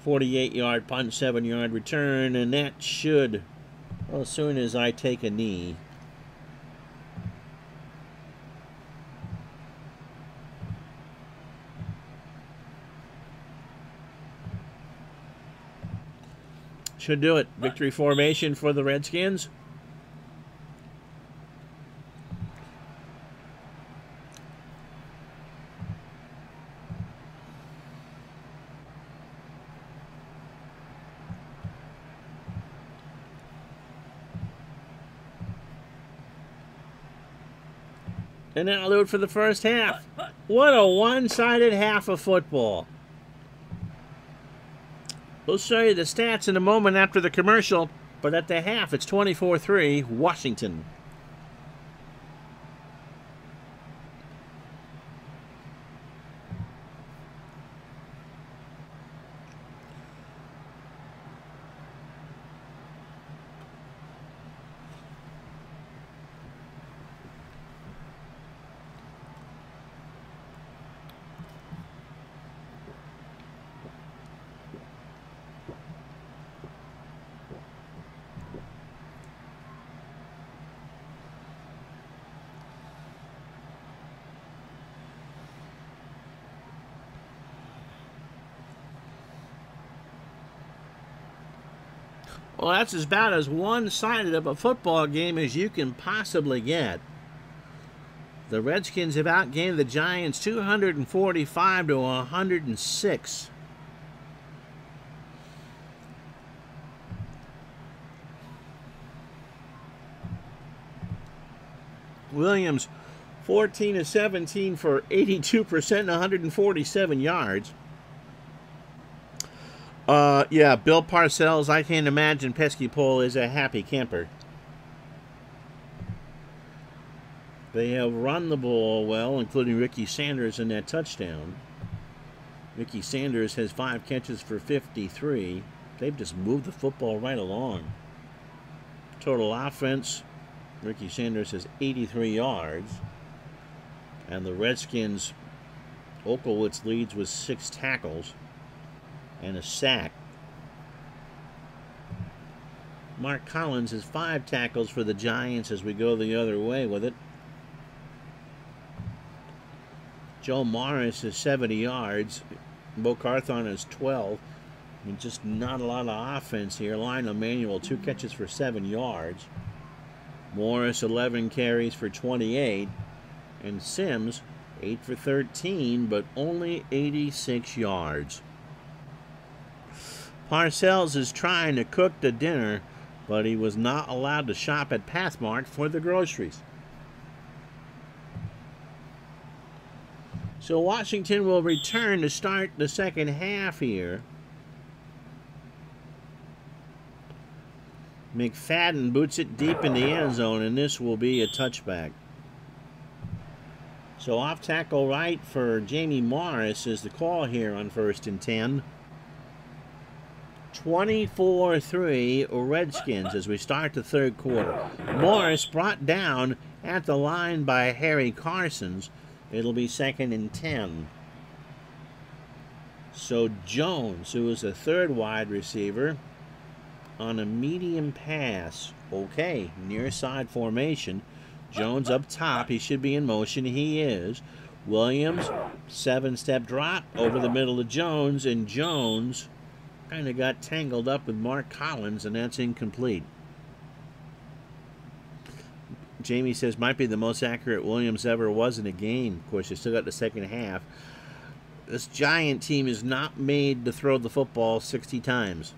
48 yard punt, 7 yard return, and that should, well, as soon as I take a knee, should do it. Victory formation for the Redskins. And that'll do it for the first half. What a one sided half of football. We'll show you the stats in a moment after the commercial, but at the half, it's 24 3 Washington. Well, that's as bad as one sided of a football game as you can possibly get. The Redskins have outgained the Giants 245 to 106. Williams 14 to 17 for 82% and 147 yards. Uh, yeah, Bill Parcells, I can't imagine Pesky Pole is a happy camper. They have run the ball well, including Ricky Sanders in that touchdown. Ricky Sanders has five catches for 53. They've just moved the football right along. Total offense, Ricky Sanders has 83 yards. And the Redskins, Olkewicz leads with six tackles and a sack. Mark Collins has five tackles for the Giants as we go the other way with it. Joe Morris has 70 yards. Mo Carthon has 12. I mean, just not a lot of offense here. Lionel Manuel, two catches for seven yards. Morris, 11 carries for 28. And Simms, 8 for 13, but only 86 yards. Parcells is trying to cook the dinner, but he was not allowed to shop at Pathmark for the groceries. So Washington will return to start the second half here. McFadden boots it deep in the end zone, and this will be a touchback. So off tackle right for Jamie Morris is the call here on first and 10. 24 3 Redskins as we start the third quarter. Morris brought down at the line by Harry Carsons. It'll be second and 10. So Jones, who is a third wide receiver, on a medium pass. Okay, near side formation. Jones up top. He should be in motion. He is. Williams, seven step drop over the middle of Jones, and Jones kind of got tangled up with Mark Collins, and that's incomplete. Jamie says might be the most accurate Williams ever was in a game. Of course, you still got the second half. This Giant team is not made to throw the football 60 times.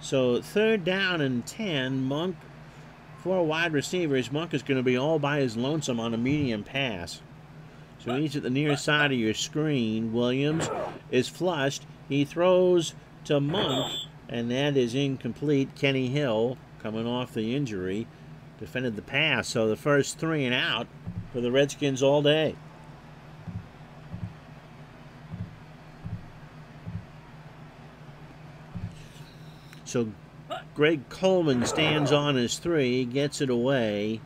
So third down and 10, Monk, four wide receivers. Monk is going to be all by his lonesome on a medium pass. So he's at the near side of your screen. Williams is flushed. He throws to Monk, and that is incomplete. Kenny Hill, coming off the injury, defended the pass. So the first three and out for the Redskins all day. So Greg Coleman stands on his three, gets it away.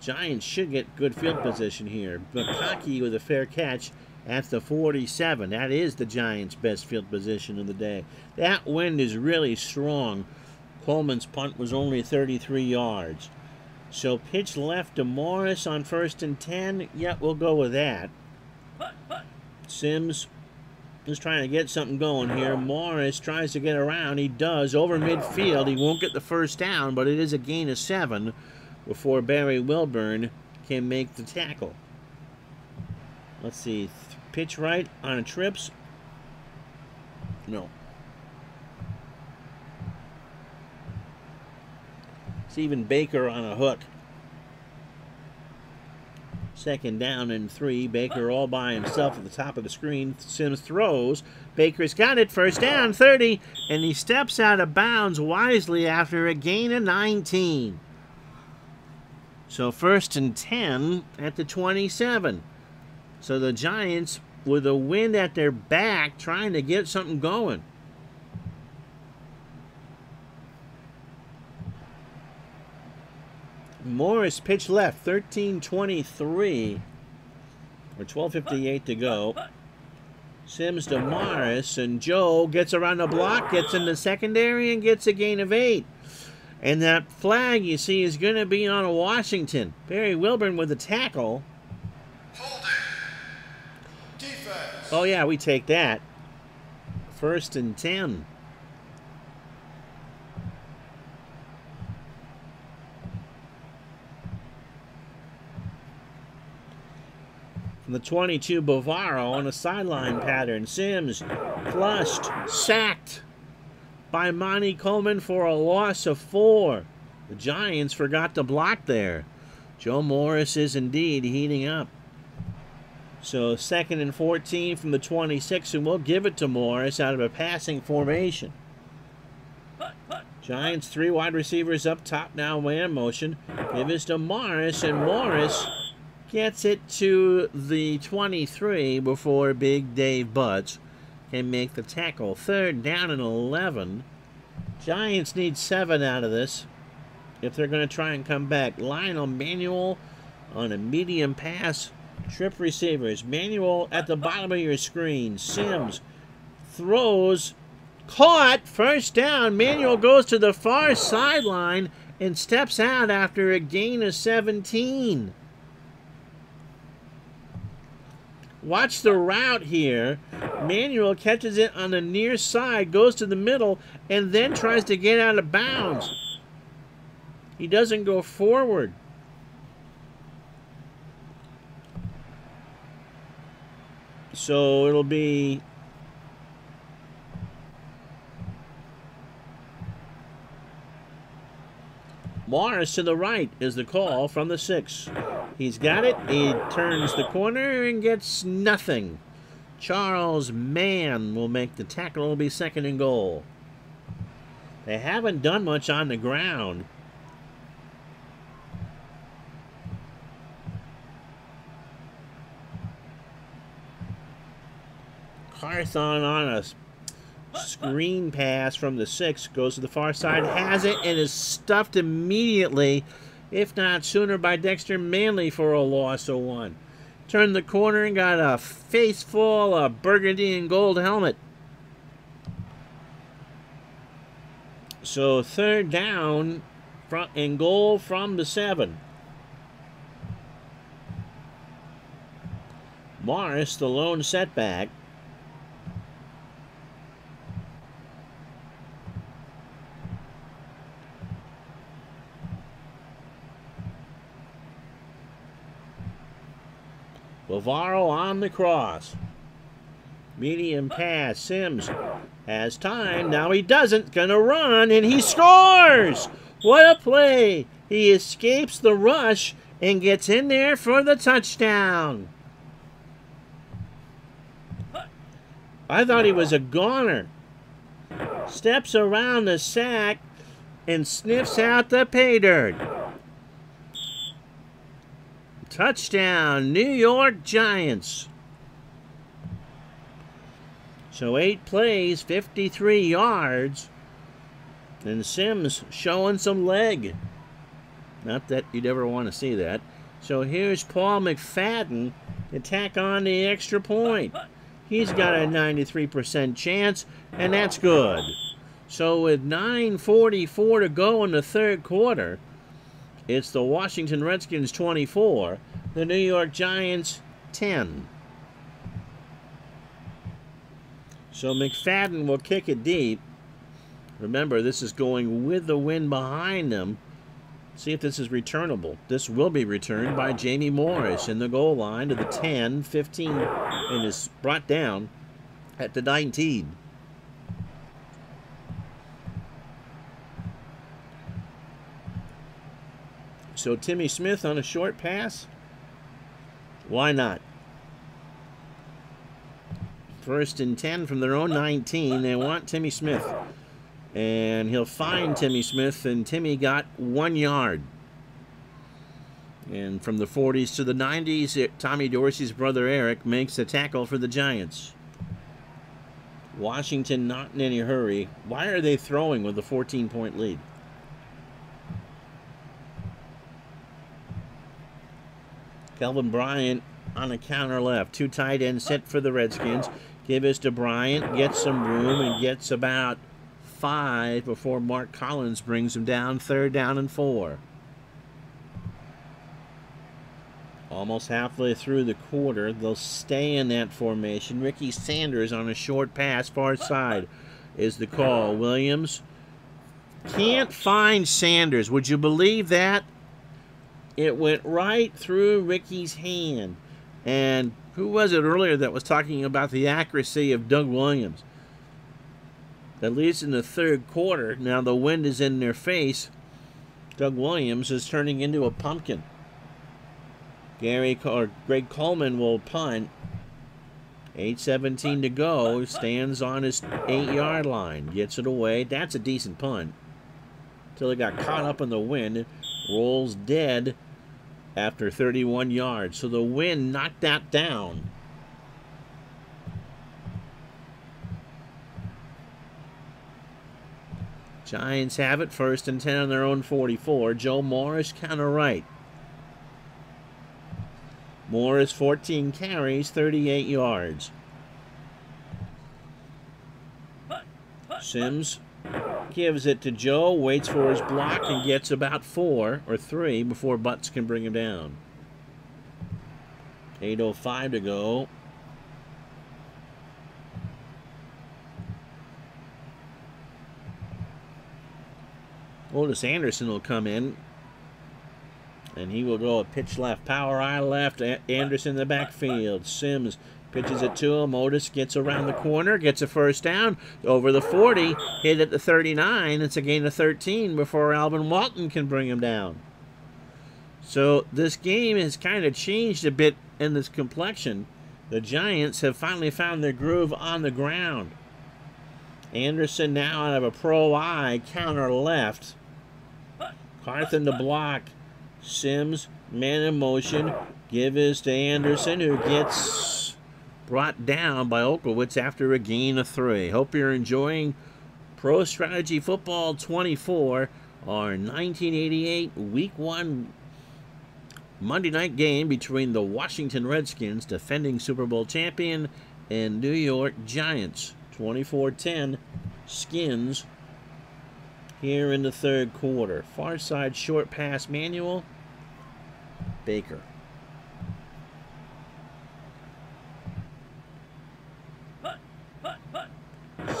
Giants should get good field position here. Bukaki with a fair catch at the 47. That is the Giants' best field position of the day. That wind is really strong. Coleman's punt was only 33 yards. So pitch left to Morris on first and 10. Yeah, we'll go with that. Simms is trying to get something going here. Morris tries to get around. He does over midfield. He won't get the first down, but it is a gain of seven before Barry Wilburn can make the tackle. Let's see. Pitch right on a trips. No. Stephen Baker on a hook. Second down and three. Baker all by himself at the top of the screen. Simms throws. Baker's got it. First down, 30. And he steps out of bounds wisely after a gain of 19. So first and 10 at the 27. So the Giants, with a wind at their back, trying to get something going. Morris pitch left, 13-23, or 12.58 to go. Simms to Morris, and Joe gets around the block, gets in the secondary, and gets a gain of eight. And that flag, you see, is going to be on a Washington. Barry Wilburn with the tackle. Holding. Oh, yeah, we take that. First and 10. From the 22, Bavaro on a sideline pattern. Simms flushed, sacked by Monte Coleman for a loss of four. The Giants forgot to block there. Joe Morris is indeed heating up. So second and 14 from the 26, and we'll give it to Morris out of a passing formation. Giants three wide receivers up top now, man motion. Give this to Morris, and Morris gets it to the 23 before Big Dave Butz can make the tackle. Third down and 11. Giants need seven out of this if they're going to try and come back. Lionel Manuel on a medium pass. Trip receivers. Manuel at the bottom of your screen. Simms throws. Caught. First down. Manuel goes to the far sideline and steps out after a gain of 17. Watch the route here. Manuel catches it on the near side, goes to the middle, and then tries to get out of bounds. He doesn't go forward. So it'll be Morris to the right is the call from the six. He's got it. He turns the corner and gets nothing. Charles Mann will make the tackle. It'll be second and goal. They haven't done much on the ground. Carthon on a screen pass from the six goes to the far side, has it, and is stuffed immediately, if not sooner, by Dexter Manley for a loss of one. Turned the corner and got a face full of burgundy and gold helmet. So third down and goal from the seven. Morris, the lone setback. Bavaro on the cross. Medium pass. Simms has time. Now he doesn't. Gonna run, and he scores! What a play! He escapes the rush and gets in there for the touchdown. I thought he was a goner. Steps around the sack and sniffs out the pay dirt. Touchdown, New York Giants. So eight plays, 53 yards. And Simms showing some leg. Not that you'd ever want to see that. So here's Paul McFadden to tack on the extra point. He's got a 93% chance, and that's good. So with 9.44 to go in the third quarter, it's the Washington Redskins 24, the New York Giants 10. So McFadden will kick it deep. Remember, this is going with the wind behind them. See if this is returnable. This will be returned by Jamie Morris in the goal line to the 10, 15, and is brought down at the 19. So Timmy Smith on a short pass. Why not? First and 10 from their own 19. They want Timmy Smith and he'll find Timmy Smith, and Timmy got one yard. And from the 40s to the 90s, Tommy Dorsey's brother Eric makes a tackle for the Giants. Washington not in any hurry. Why are they throwing with a 14 point lead? Kelvin Bryant on a counter left. Two tight ends set for the Redskins. Give us to Bryant, gets some room, and gets about five before Mark Collins brings him down, third down and four. Almost halfway through the quarter, they'll stay in that formation. Ricky Sanders on a short pass, far side, is the call. Williams can't find Sanders. Would you believe that? It went right through Ricky's hand. And who was it earlier that was talking about the accuracy of Doug Williams? at least in the third quarter, now the wind is in their face. Doug Williams is turning into a pumpkin. Gary or Greg Coleman will punt. 8.17 to go. Stands on his eight yard line. Gets it away. That's a decent punt. Until he got caught up in the wind. Rolls dead after 31 yards. So the wind knocked that down. Giants have it first and 10 on their own 44. Joe Morris counter right. Morris 14 carries, 38 yards. Simms gives it to Joe, waits for his block, and gets about four or three before Butz can bring him down. 8.05 to go. Ottis Anderson will come in. And he will go a pitch left, power eye left. Anderson in the backfield. Simms pitches it to him. Ottis gets around the corner, gets a first down over the 40, hit at the 39. It's a gain of 13 before Alvin Walton can bring him down. So this game has kind of changed a bit in this complexion. The Giants have finally found their groove on the ground. Anderson now out of a pro eye counter left. Carthon to block. Simms, man in motion. Give this to Anderson, who gets brought down by Olkewicz after a gain of three. Hope you're enjoying Pro Strategy Football 24, our 1988 Week 1 Monday night game between the Washington Redskins, defending Super Bowl champion, and New York Giants. 24 10 Skins here in the third quarter. Far side short pass Manuel. Baker.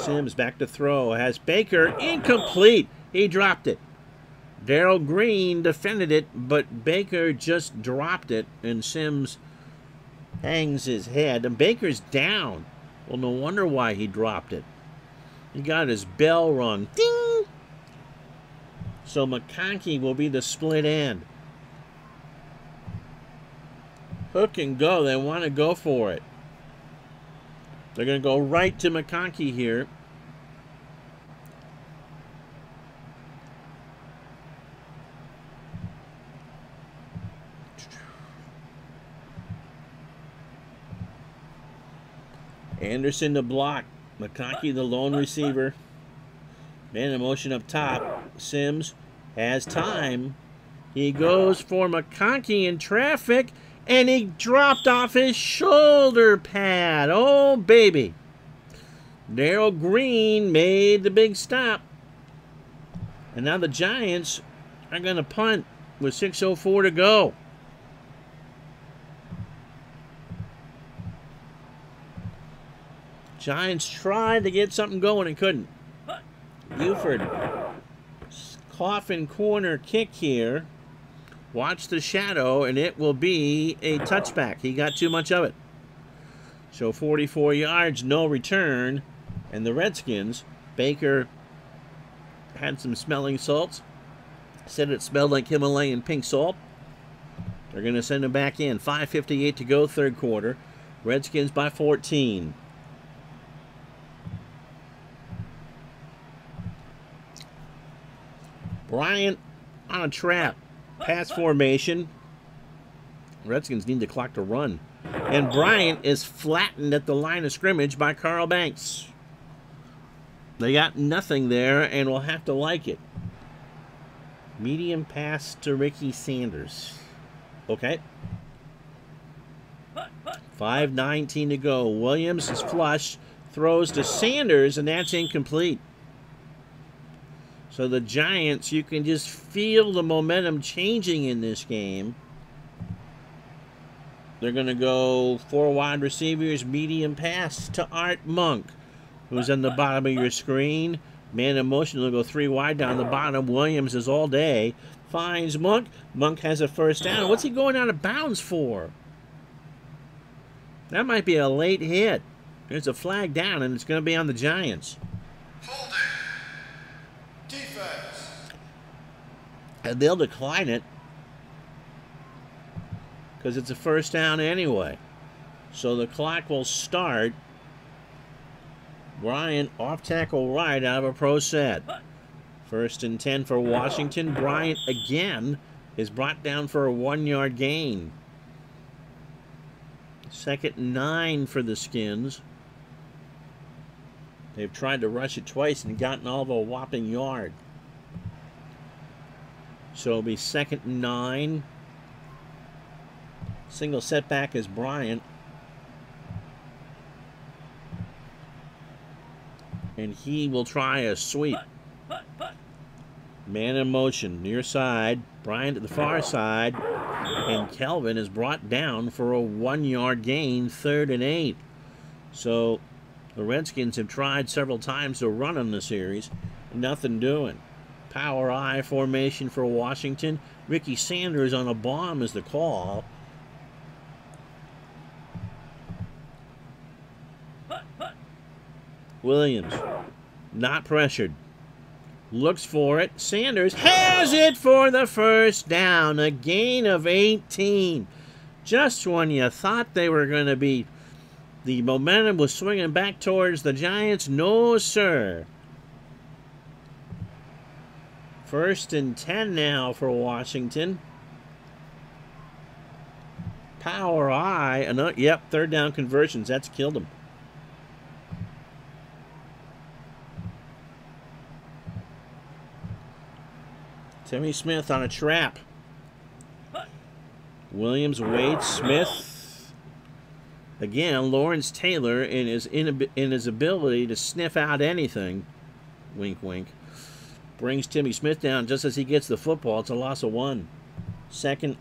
Simms back to throw. Has Baker incomplete. He dropped it. Darrell Green defended it, but Baker just dropped it, and Simms hangs his head. And Baker's down. Well, no wonder why he dropped it. He got his bell rung. Ding! So McConkey will be the split end. Hook and go. They want to go for it. They're going to go right to McConkey here. Anderson the block. McConkey the lone receiver. Man in motion up top. Simms has time. He goes for McConkey in traffic, and he dropped off his shoulder pad. Oh, baby. Darrell Green made the big stop. And now the Giants are going to punt with 6.04 to go. Giants tried to get something going and couldn't. Buford, coffin corner kick here. Watch the shadow, and it will be a touchback. He got too much of it. So 44 yards, no return. And the Redskins, Baker had some smelling salts. Said it smelled like Himalayan pink salt. They're going to send him back in. 5.58 to go, third quarter. Redskins by 14. Bryant on a trap. Pass formation. Redskins need the clock to run. And Bryant is flattened at the line of scrimmage by Carl Banks. They got nothing there and will have to like it. Medium pass to Ricky Sanders. Okay. 5.19 to go. Williams is flush. Throws to Sanders, and that's incomplete. So the Giants, you can just feel the momentum changing in this game. They're going to go four wide receivers, medium pass to Art Monk, who's on the bottom of your screen. Man in motion they'll go three wide down the bottom. Williams is all day. Finds Monk. Monk has a first down. What's he going out of bounds for? That might be a late hit. There's a flag down, and it's going to be on the Giants. Holding. And they'll decline it because it's a first down anyway. So the clock will start. Bryant off tackle right out of a pro set. First and 10 for Washington. Bryant again is brought down for a one yard gain. Second nine for the Skins. They've tried to rush it twice and gotten all of a whopping yard. So it'll be second and nine. Single setback is Bryant. And he will try a sweep. Man in motion, near side. Bryant at the far side. And Kelvin is brought down for a one yard gain, third and eight. So the Redskins have tried several times to run on the series. Nothing doing. Power I formation for Washington. Ricky Sanders on a bomb is the call. Williams, not pressured. Looks for it. Sanders has it for the first down. A gain of 18. Just when you thought they were going to be, the momentum was swinging back towards the Giants. No, sir. First and 10 now for Washington. Power eye. Uh, yep, third down conversions. That's killed him. Timmy Smith on a trap. Williams waits. Smith. Again, Lawrence Taylor in his in his ability to sniff out anything. Wink, wink. Brings Timmy Smith down just as he gets the football. It's a loss of one. Second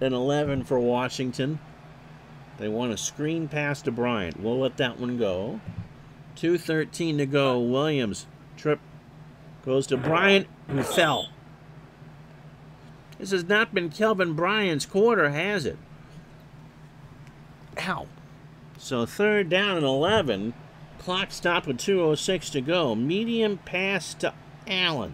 and 11 for Washington. They want a screen pass to Bryant. We'll let that one go. 2.13 to go. Williams. Trip goes to Bryant, who fell. This has not been Kelvin Bryant's quarter, has it? Ow. So third down and 11. Clock stopped with 2.06 to go. Medium pass to Allen.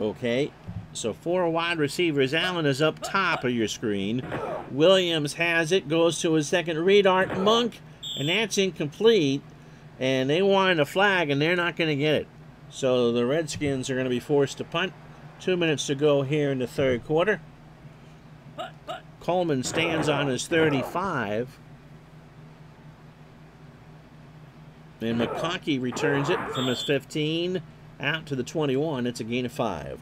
Okay. So four wide receivers. Allen is up top of your screen. Williams has it. Goes to his second read. Art Monk. And that's incomplete. And they wanted a flag, and they're not going to get it. So the Redskins are going to be forced to punt. Two minutes to go here in the third quarter. Coleman stands on his 35. And McConkey returns it from his 15 out to the 21. It's a gain of five.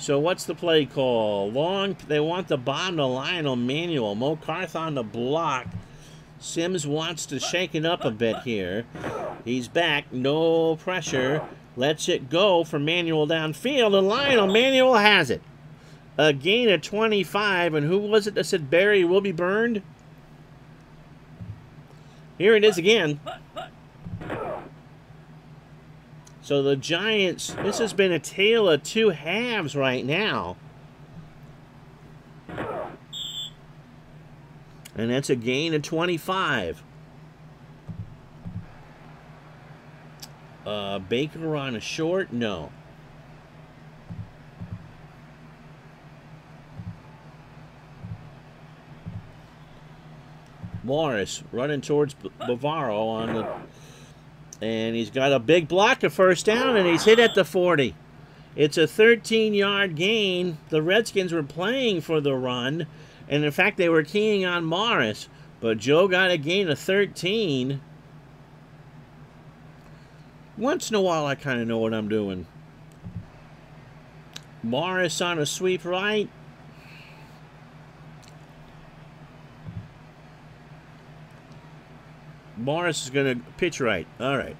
So what's the play call? Long. They want the bottom to Lionel line on Manuel. Mo Carthon to block. Simms wants to shake it up a bit here. He's back. No pressure. Lets it go for Manuel downfield. And Lionel Manuel has it. A gain of 25. And who was it that said Barry will be burned? Here it is again. So the Giants, this has been a tale of two halves right now. And that's a gain of 25. Uh, Baker on a short? No. Morris running towards Bavaro on the and he's got a big block of first down and he's hit at the 40. It's a 13 yard gain. The Redskins were playing for the run, and in fact, they were keying on Morris, but Joe got a gain of 13. Once in a while, I kind of know what I'm doing. Morris on a sweep right. Morris is going to pitch right. All right.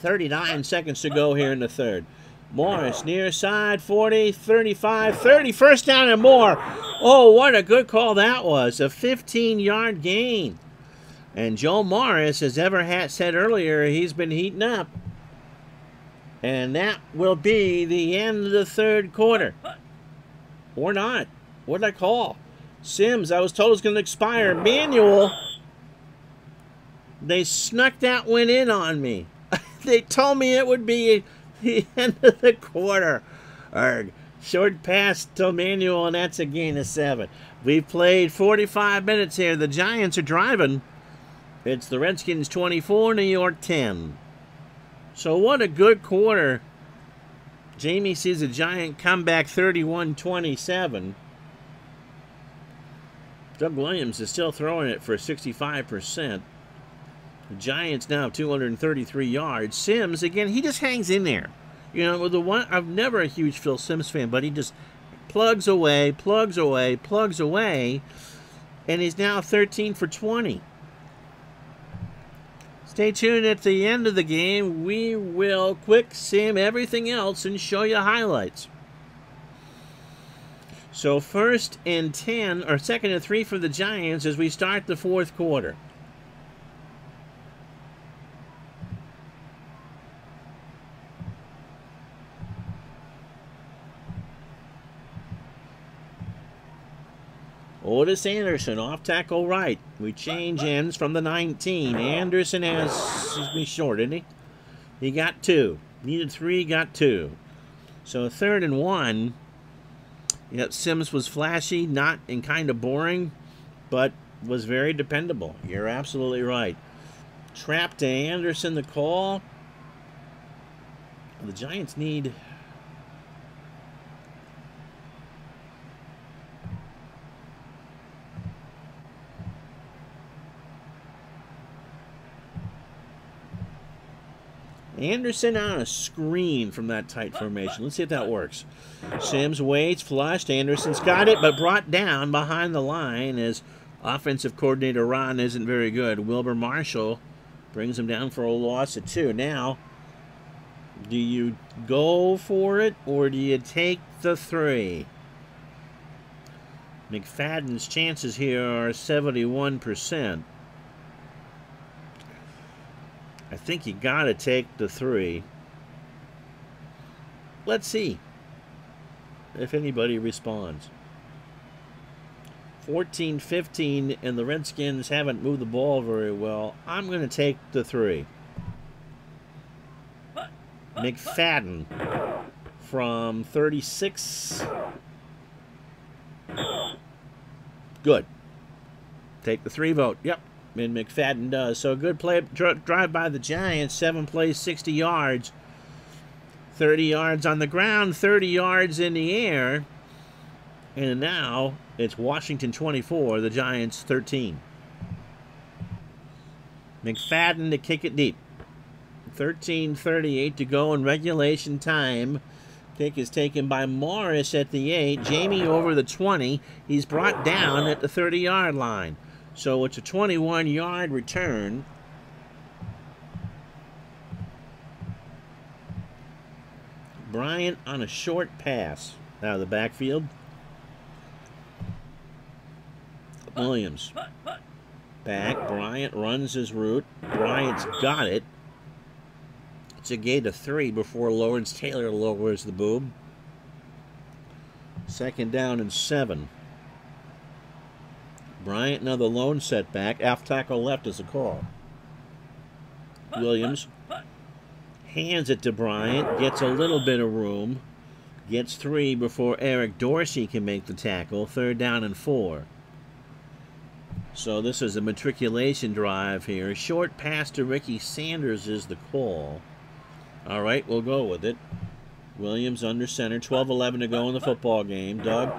39 seconds to go here in the third. Morris near side 40, 35, 30, first down and more. Oh, what a good call that was. A 15 yard gain. And Joe Morris, as Ever Everhat said earlier, he's been heating up. And that will be the end of the third quarter. Or not. What did I call? Simms, I was told it was going to expire. Manuel. they snuck that one in on me. they told me it would be the end of the quarter. Arg. Short pass to Manuel, and that's a gain of seven. We've played 45 minutes here. The Giants are driving. It's the Redskins 24, New York 10. So what a good quarter. Jamie sees a Giant comeback 31 27. Doug Williams is still throwing it for 65%. The Giants now 233 yards. Simms, again, he just hangs in there. You know, the one I'm never a huge Phil Simms fan, but he just plugs away, plugs away, plugs away, and he's now 13 for 20. Stay tuned at the end of the game. We will quick sim everything else and show you highlights. So first and 10, or second and 3 for the Giants as we start the fourth quarter. Ottis Anderson off tackle right. We change ends from the 19. Anderson has me short, didn't he? He got two. Needed three, got two. So third and one. Yet Simms was flashy, not and kind of boring, but was very dependable. You're absolutely right. Trap to Anderson, the call. The Giants need Anderson on a screen from that tight formation. Let's see if that works. Simms waits, flushed. Anderson's got it, but brought down behind the line as offensive coordinator Ron isn't very good. Wilber Marshall brings him down for a loss of two. Now, do you go for it or do you take the three? McFadden's chances here are 71%. I think you got to take the three. Let's see if anybody responds. 14 15, and the Redskins haven't moved the ball very well. I'm going to take the three. McFadden from 36. Good. Take the three vote. Yep and McFadden does. So good play drive by the Giants, seven plays, 60 yards, 30 yards on the ground, 30 yards in the air, and now it's Washington 24, the Giants 13. McFadden to kick it deep. 13.38 to go in regulation time. Kick is taken by Morris at the 8. Jamie over the 20. He's brought down at the 30 yard line. So it's a 21 yard return. Bryant on a short pass out of the backfield. Williams. Back. Bryant runs his route. Bryant's got it. It's a gate of three before Lawrence Taylor lowers the boom. Second down and seven. Bryant another lone setback. Half tackle left is a call. Williams hands it to Bryant, gets a little bit of room, gets three before Eric Dorsey can make the tackle. Third down and four. So this is a matriculation drive here. Short pass to Ricky Sanders is the call. All right, we'll go with it. Williams under center, 12-11 to go in the football game. Doug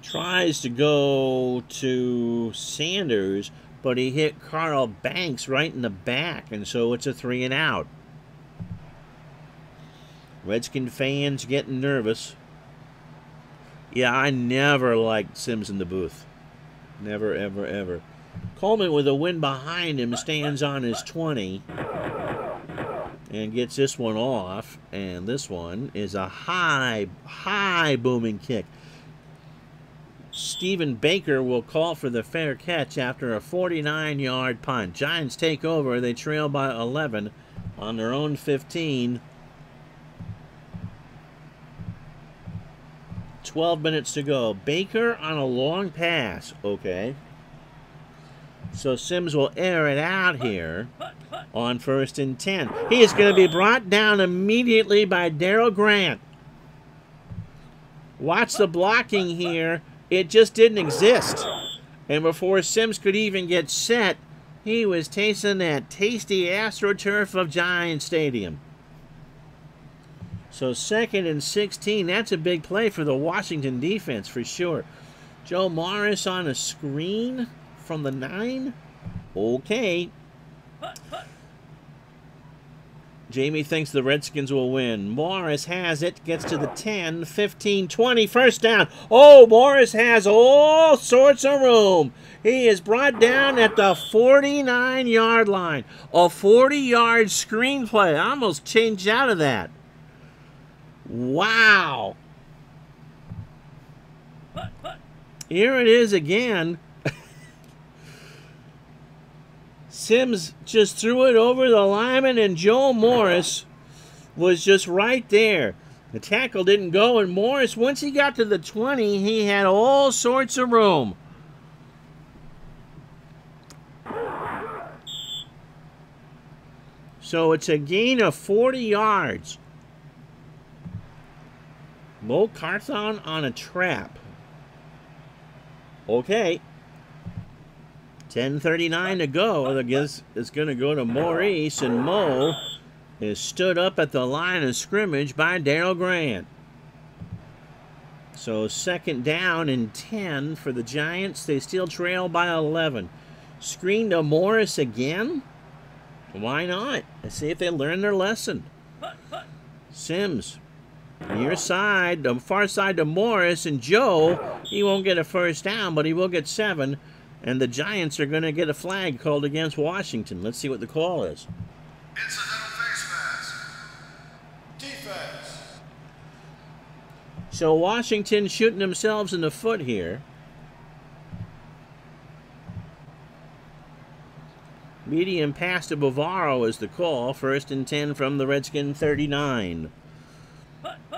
tries to go to Sanders, but he hit Carl Banks right in the back, and so it's a three and out. Redskin fans getting nervous. Yeah, I never liked Simms in the booth. Never, ever, ever. Coleman with a win behind him stands on his 20 and gets this one off. And this one is a high, high booming kick. Stephen Baker will call for the fair catch after a 49 yard punt. Giants take over. They trail by 11 on their own 15. 12 minutes to go. Baker on a long pass. Okay. So Simms will air it out here on first and 10. He is going to be brought down immediately by Darryl Grant. Watch the blocking here. It just didn't exist. And before Simms could even get set, he was tasting that tasty AstroTurf of Giant Stadium. So second and 16, that's a big play for the Washington defense for sure. Joe Morris on a screen from the 9. Okay. Jamie thinks the Redskins will win. Morris has it, gets to the 10, 15, 20, first down. Oh, Morris has all sorts of room. He is brought down at the 49 yard line. A 40 yard screenplay. I almost changed out of that. Wow. Here it is again. Simms just threw it over the lineman, and Joe Morris was just right there. The tackle didn't go, and Morris, once he got to the 20, he had all sorts of room. So it's a gain of 40 yards. Mo Carthon on a trap. Okay. 10.39 to go. It's going to go to Maurice, and Mo is stood up at the line of scrimmage by Darryl Grant. So second down and 10 for the Giants. They still trail by 11. Screen to Morris again? Why not? Let's see if they learn their lesson. Simms Near side, the far side to Morris and Joe. He won't get a first down, but he will get seven. And the Giants are going to get a flag called against Washington. Let's see what the call is. Incidental face mask. Defense. So Washington shooting themselves in the foot here. Medium pass to Bavaro is the call. First and 10 from the Redskin 39.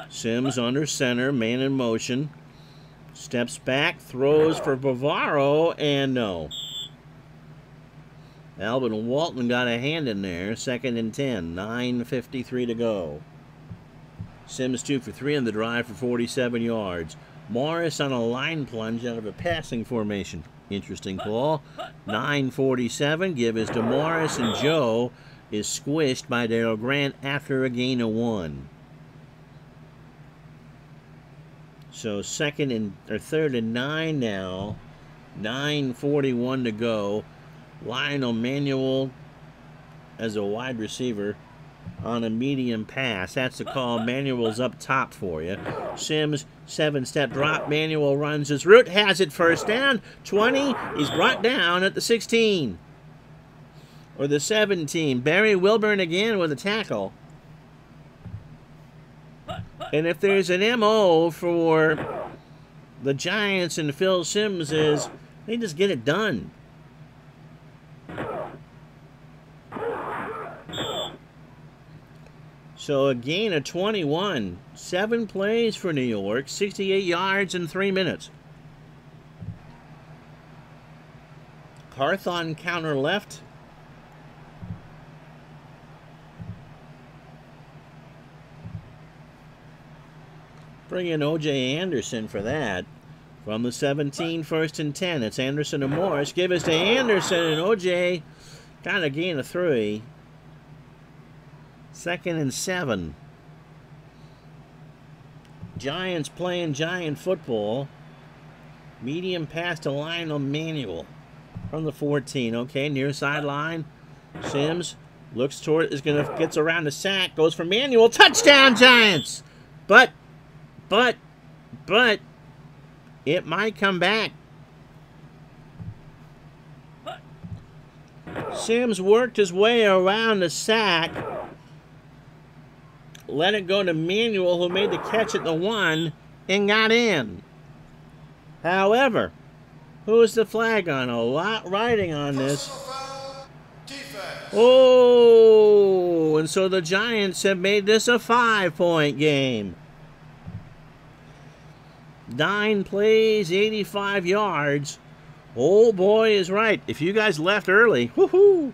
Simms under center, man in motion. Steps back, throws for Bavaro, and no. Alvin Walton got a hand in there. Second and 10. 9.53 to go. Simms 2 for 3 on the drive for 47 yards. Morris on a line plunge out of a passing formation. Interesting call. 9.47. Give is to Morris, and Joe is squished by Darryl Grant after a gain of one. So second and or third and nine now. 9:41 to go. Lionel Manuel as a wide receiver. on a medium pass. That's the call. Manuel's up top for you. Simms, seven step drop. Manuel runs his route, has it first down. 20. He's brought down at the 16 or the 17. Barry Wilburn again with a tackle. And if there's an MO for the Giants and Phil Simms is they just get it done. So again a gain of 21. Seven plays for New York, 68 yards in three minutes. Carthon counter left. Bring in O.J. Anderson for that. From the 17, first and 10. It's Anderson and Morris. Give us to Anderson and O.J. Got a gain of three. Second and seven. Giants playing giant football. Medium pass to Lionel Manuel from the 14. Okay, near sideline. Simms looks toward is gonna gets around the sack, goes for Manuel. Touchdown Giants! But but but it might come back. Simms worked his way around the sack. Let it go to Manuel, who made the catch at the one and got in. However, who is the flag on? A lot riding on this. Oh, and so the Giants have made this a five point game. Nine plays, 85 yards. Old boy is right. If you guys left early, woohoo!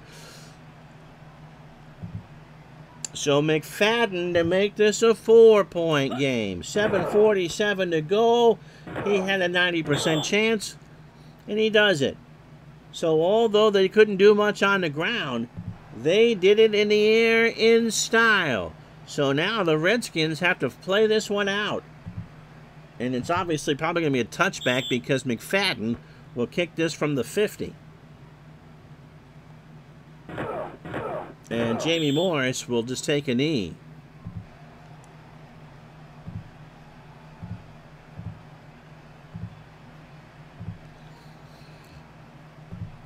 So McFadden to make this a four-point game. 7.47 to go. He had a 90% chance, and he does it. So although they couldn't do much on the ground, they did it in the air in style. So now the Redskins have to play this one out. And it's obviously probably going to be a touchback because McFadden will kick this from the 50. And Jamie Morris will just take a knee.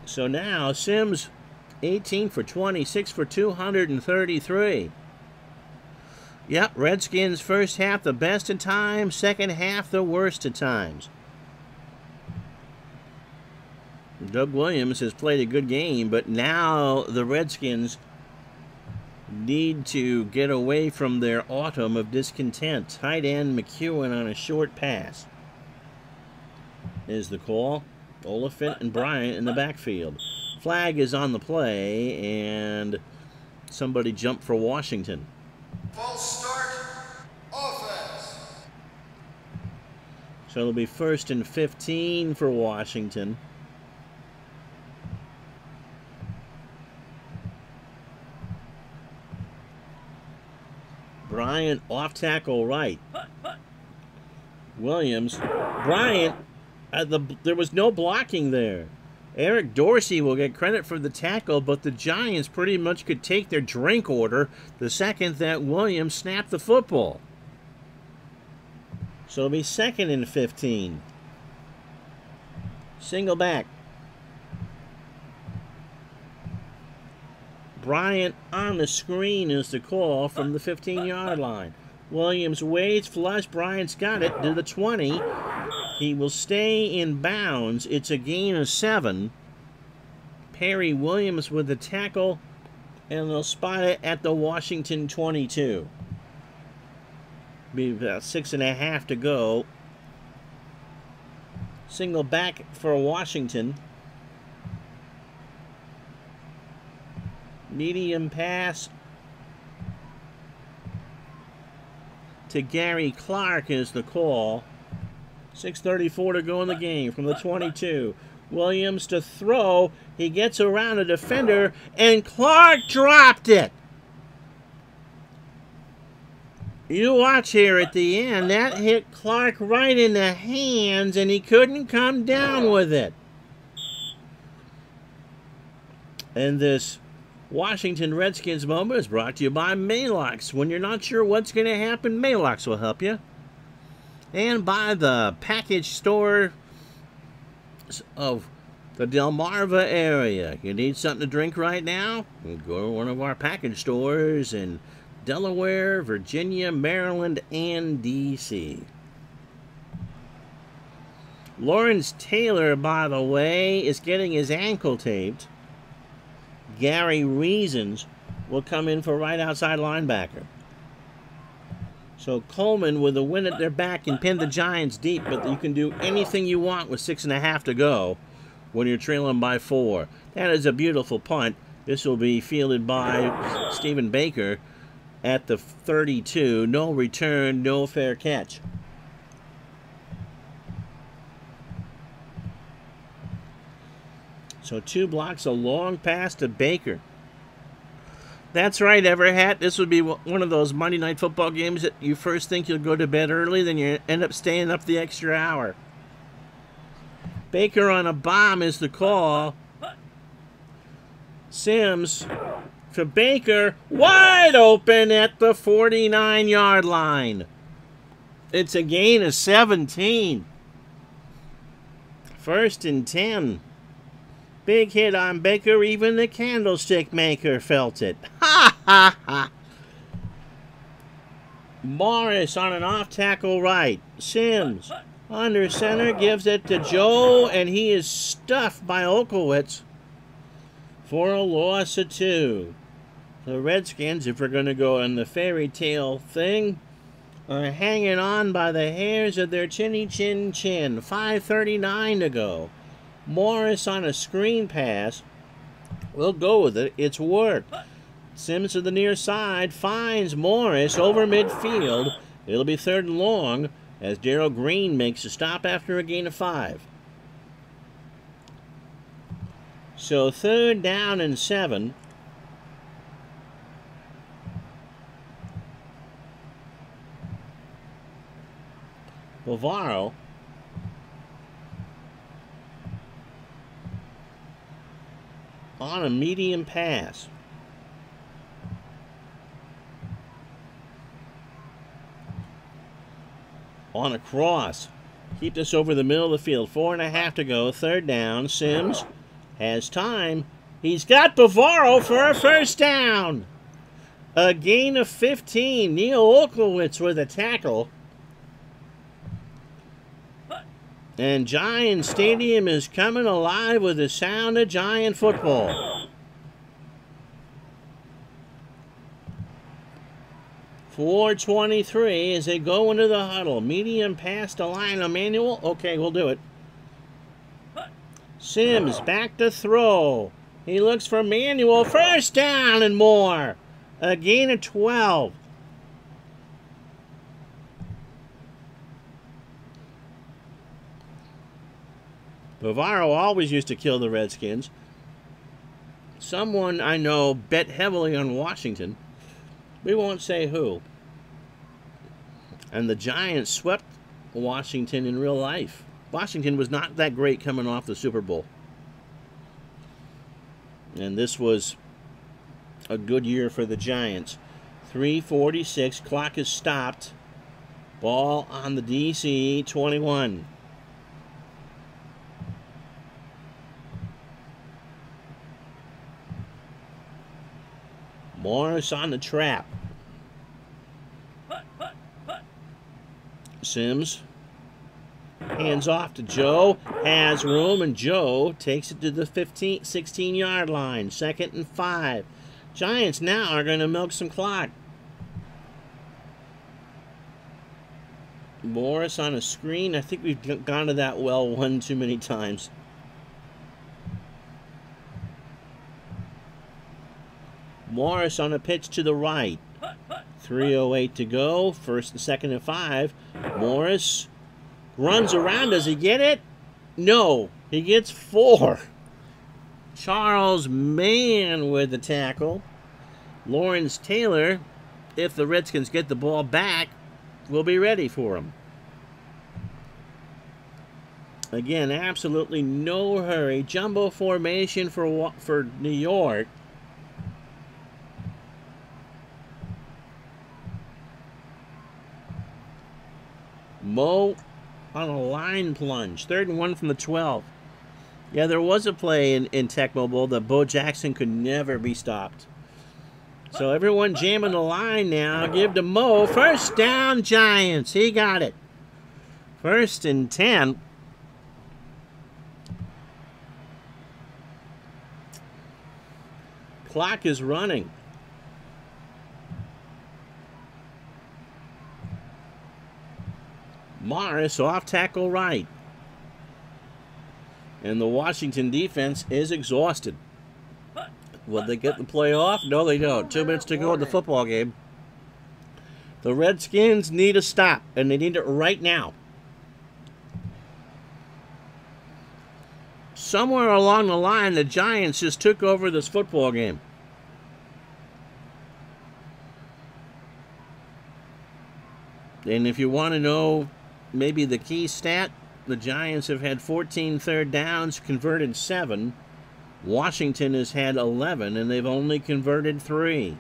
So now Simms 18 for 26 for 233. Yep, Redskins first half the best of times, second half the worst of times. Doug Williams has played a good game, but now the Redskins need to get away from their autumn of discontent. Tight end McEwen on a short pass is the call. Oliphant and Bryant in the backfield. Flag is on the play, and somebody jumped for Washington. False start. Offense. So it'll be first and 15 for Washington. Bryant off tackle right. Williams. Bryant, uh, the, there was no blocking there. Eric Dorsey will get credit for the tackle, but the Giants pretty much could take their drink order the second that Williams snapped the football. So it'll be second and 15. Single back. Bryant on the screen is the call from the 15 yard line. Williams waits, flush. Bryant's got it to the 20. He will stay in bounds. It's a gain of seven. Perry Williams with the tackle, and they'll spot it at the Washington 22. Be about six and a half to go. Single back for Washington. Medium pass to Gary Clark is the call. 6.34 to go in the game from the 22. Williams to throw. He gets around a defender, and Clark dropped it. You watch here at the end. That hit Clark right in the hands, and he couldn't come down with it. And this Washington Redskins moment is brought to you by Maalox. When you're not sure what's going to happen, Maalox will help you. And by the package store of the Delmarva area. You need something to drink right now? Go to one of our package stores in Delaware, Virginia, Maryland, and D.C. Lawrence Taylor, by the way, is getting his ankle taped. Gary Reasons will come in for right outside linebacker. So Coleman, with a win at their back, can pin the Giants deep, but you can do anything you want with six and a half to go when you're trailing by four. That is a beautiful punt. This will be fielded by Stephen Baker at the 32. No return, no fair catch. So two blocks, a long pass to Baker. That's right, Everhat. This would be one of those Monday night football games that you first think you'll go to bed early, then you end up staying up the extra hour. Baker on a bomb is the call. Simms to Baker, wide open at the 49 yard line. It's a gain of 17. First and 10. Big hit on Baker, even the candlestick maker felt it. Ha ha ha! Morris on an off tackle right. Simms under center gives it to Joe, and he is stuffed by Olkewicz for a loss of two. The Redskins, if we're going to go on the fairy tale thing, are hanging on by the hairs of their chinny chin chin. 5.39 to go. Morris on a screen pass. We'll go with it. It's worked. Simms to the near side finds Morris over midfield. It'll be third and long as Darrell Green makes a stop after a gain of five. So third down and seven. Bavaro on a medium pass. On a cross. Keep this over the middle of the field. Four and a half to go. Third down. Simms has time. He's got Bavaro for a first down. A gain of 15. Neil Olkewicz with a tackle. And Giant Stadium is coming alive with the sound of Giant football. Four twenty-three as they go into the huddle. Medium pass to Lionel Manuel. Okay, we'll do it. Simms back to throw. He looks for Manuel. First down and more. A gain of 12. Bavaro always used to kill the Redskins. Someone I know bet heavily on Washington. We won't say who. And the Giants swept Washington in real life. Washington was not that great coming off the Super Bowl. And this was a good year for the Giants. 346, clock is stopped. Ball on the DC 21. Morris on the trap. Simms hands off to Joe. Has room, and Joe takes it to the 15, 16 yard line. Second and five. Giants now are going to milk some clock. Morris on a screen. I think we've gone to that well one too many times. Morris on a pitch to the right. 3.08 to go. First and second and five. Morris runs around. Does he get it? No. He gets four. Charles Mann with the tackle. Lawrence Taylor, if the Redskins get the ball back, will be ready for him. Again, absolutely no hurry. Jumbo formation for for New York. Mo on a line plunge. Third and one from the 12. Yeah, there was a play in, in Tecmo Bowl that Bo Jackson could never be stopped. So everyone jamming the line now. Give to Mo. First down, Giants. He got it. First and 10. Clock is running. Morris off tackle right. And the Washington defense is exhausted. Will they get the play off? No, they don't. Two minutes to go in the football game. The Redskins need a stop, and they need it right now. Somewhere along the line, the Giants just took over this football game. And if you want to know maybe the key stat, the Giants have had 14 third downs, converted seven. Washington has had 11, and they've only converted three.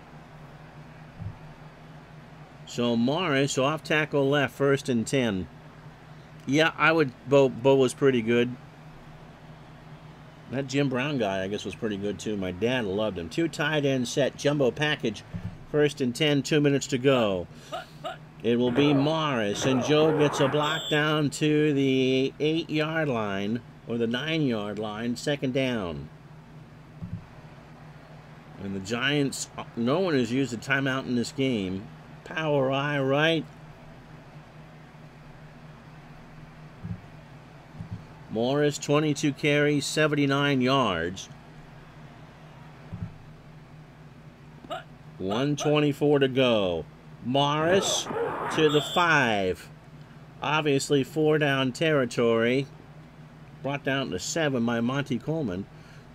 So Morris off tackle left, first and 10. Yeah, I would. Bo, Bo was pretty good. That Jim Brown guy, I guess, was pretty good too. My dad loved him. Two tight end set, jumbo package, first and 10, two minutes to go. It will be Morris, and Joe gets a block down to the eight yard line or the nine yard line, second down. And the Giants, no one has used a timeout in this game. Power I right. Morris, 22 carries, 79 yards. 124 to go. Morris to the five. Obviously, four down territory. Brought down to seven by Monte Coleman.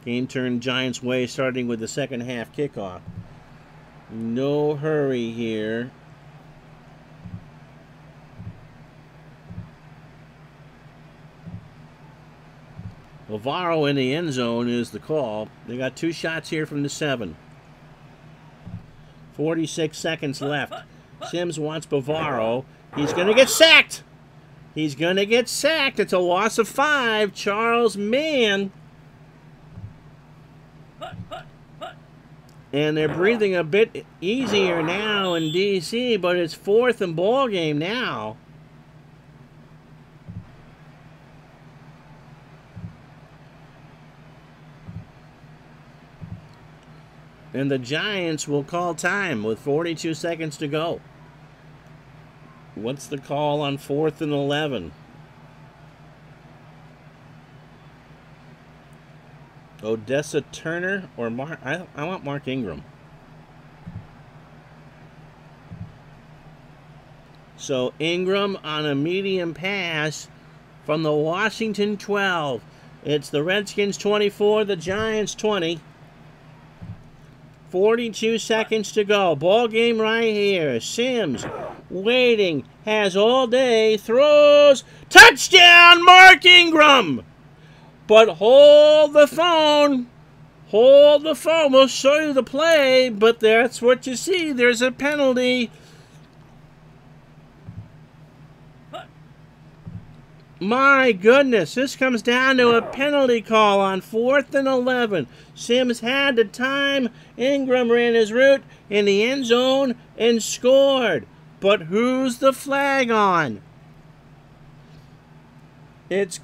Game turned Giants' way starting with the second half kickoff. No hurry here. Bavaro in the end zone is the call. They got two shots here from the seven. 46 seconds left. Simms wants Bavaro. He's going to get sacked. He's going to get sacked. It's a loss of five. Charles Mann. And they're breathing a bit easier now in D.C., but it's fourth and ball game now. And the Giants will call time with 42 seconds to go. What's the call on fourth and 11? Odessa Turner or Mark? I, I want Mark Ingram. So Ingram on a medium pass from the Washington 12. It's the Redskins 24, the Giants 20. 42 seconds to go. Ball game right here. Simms waiting, has all day, throws, touchdown, Mark Ingram. But hold the phone. Hold the phone. We'll show you the play, but that's what you see. There's a penalty. My goodness, this comes down to a penalty call on fourth and 11. Simms had the time. Ingram ran his route in the end zone and scored. But who's the flag on? It's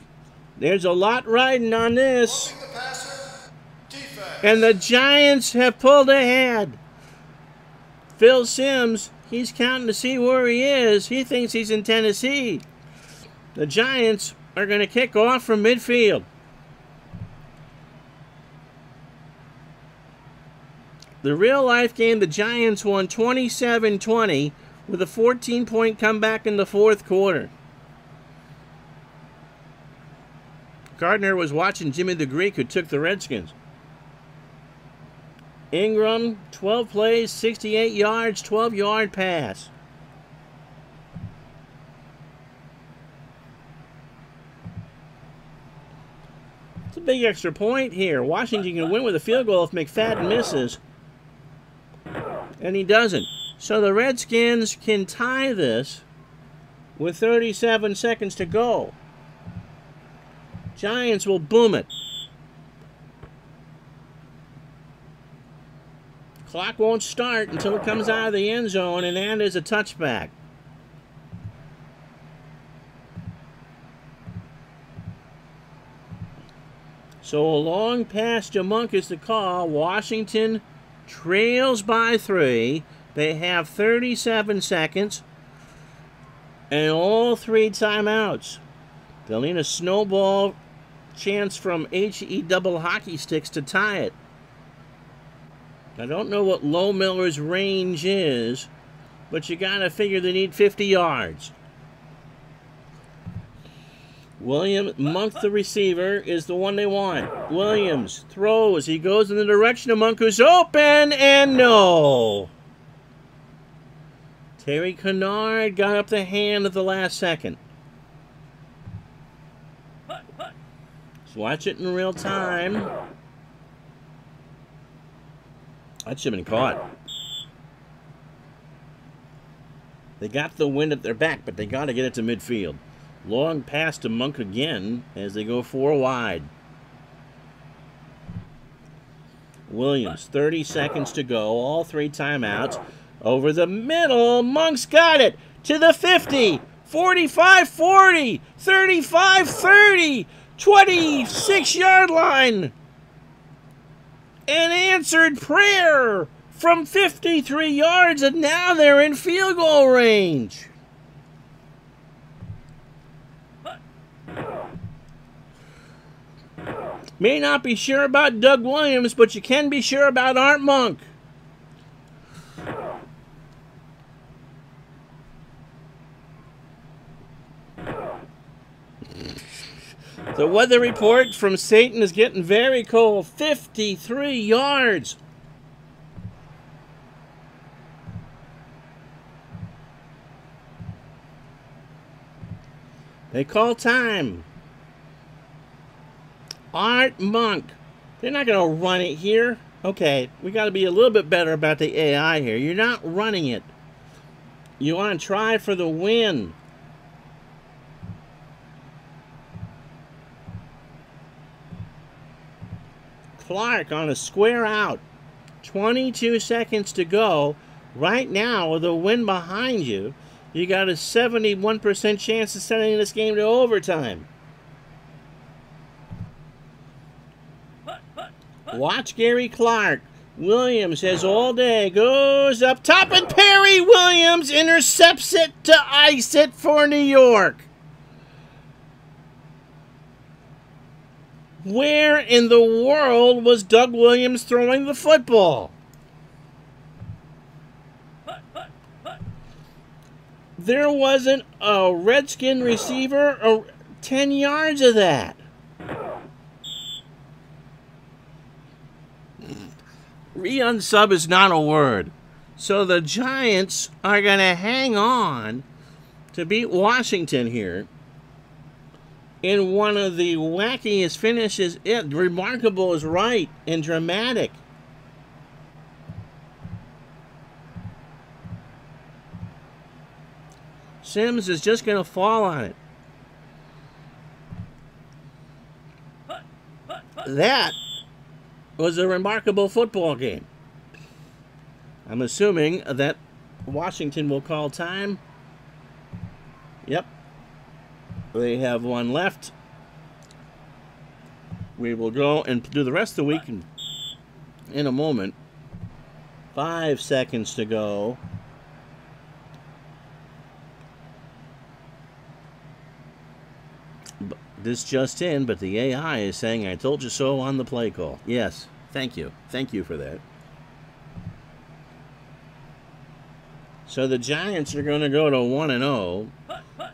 there's a lot riding on this. and the Giants have pulled ahead. Phil Simms, he's counting to see where he is. He thinks he's in Tennessee. The Giants are going to kick off from midfield. The real life game, the Giants won 27 20 with a 14 point comeback in the fourth quarter. Gardner was watching Jimmy the Greek, who took the Redskins. Ingram, 12 plays, 68 yards, 12 yard pass. It's a big extra point here. Washington can win with a field goal if McFadden misses. And he doesn't. So the Redskins can tie this with 37 seconds to go. Giants will boom it. Clock won't start until it comes out of the end zone, and that is a touchback. So a long pass to Monk is the call. Washington trails by three. They have 37 seconds and all three timeouts. They'll need a snowball chance from HE double hockey sticks to tie it. I don't know what Lohmiller's range is, but you got to figure they need 50 yards. William Monk, the receiver, is the one they want. Williams throws. He goes in the direction of Monk, who's open, and no. Terry Kinard got up the hand at the last second. Let's watch it in real time. That should have been caught. They got the wind at their back, but they got to get it to midfield. Long pass to Monk again as they go four wide. Williams, 30 seconds to go, all three timeouts. Over the middle, Monk's got it to the 50, 45 40, 35 30, 26 yard line. An answered prayer from 53 yards, and now they're in field goal range. May not be sure about Doug Williams, but you can be sure about Art Monk. The weather report from Satan is getting very cold 53 yards. They call time. Art Monk. They're not going to run it here. Okay, we got to be a little bit better about the AI here. You're not running it. You want to try for the win. Clark on a square out. 22 seconds to go. Right now, with the win behind you, you got a 71% chance of sending this game to overtime. Watch Gary Clark. Williams has all day, goes up top, and Perry Williams intercepts it to ice it for New York. Where in the world was Doug Williams throwing the football? There wasn't a Redskin receiver 10 yards of that. Re-unsub is not a word. So the Giants are going to hang on to beat Washington here in one of the wackiest finishes. It remarkable is right and dramatic. Simms is just going to fall on it. That was a remarkable football game. I'm assuming that Washington will call time. Yep, they have one left. We will go and do the rest of the week in, in a moment. Five seconds to go. This just in, but the AI is saying, I told you so on the play call. Yes, thank you. Thank you for that. So the Giants are going to go to 1 and 0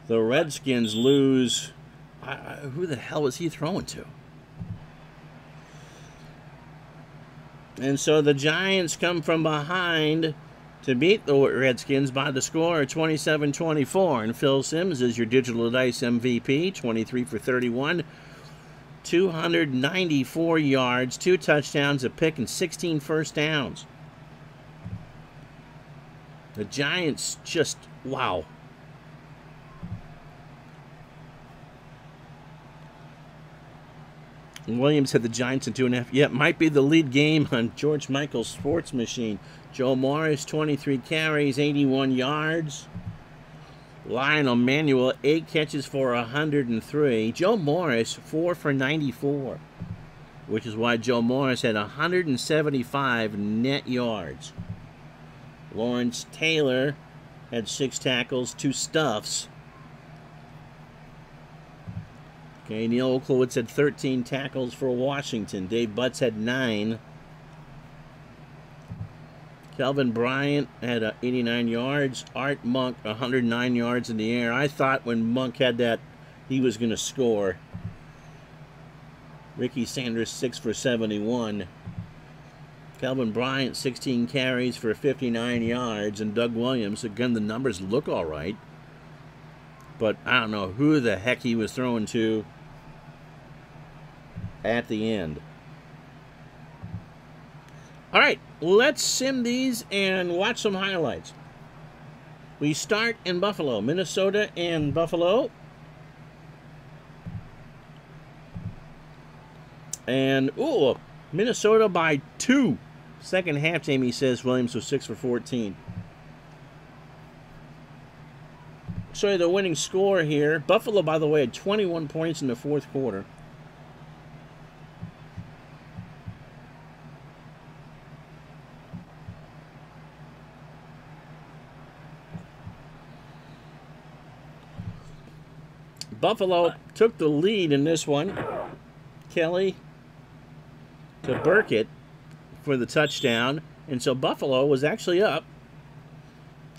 the Redskins lose. I, I, who the hell was he throwing to? And so the Giants come from behind to beat the Redskins by the score of 27 24. And Phil Simms is your digital dice MVP, 23 for 31, 294 yards, two touchdowns, a pick, and 16 first downs. The Giants just, wow. Williams had the Giants in two and a half. Yeah, it might be the lead game on George Michael's sports machine. Joe Morris, 23 carries, 81 yards. Lionel Manuel, 8 catches for 103. Joe Morris, 4 for 94, which is why Joe Morris had 175 net yards. Lawrence Taylor had 6 tackles, 2 stuffs. Okay, Neil Olkewicz had 13 tackles for Washington. Dave Butz had 9. Kelvin Bryant had uh, 89 yards. Art Monk 109 yards in the air. I thought when Monk had that, he was going to score. Ricky Sanders 6 for 71. Kelvin Bryant 16 carries for 59 yards, and Doug Williams again. The numbers look all right, but I don't know who the heck he was throwing to at the end. All right, let's sim these and watch some highlights. We start in Buffalo, Minnesota and Buffalo. And, ooh, Minnesota by two. Second half, Jamie says Williams was 6 for 14. Show you the winning score here. Buffalo, by the way, had 21 points in the fourth quarter. Buffalo took the lead in this one. Kelly to Burkett for the touchdown. And so Buffalo was actually up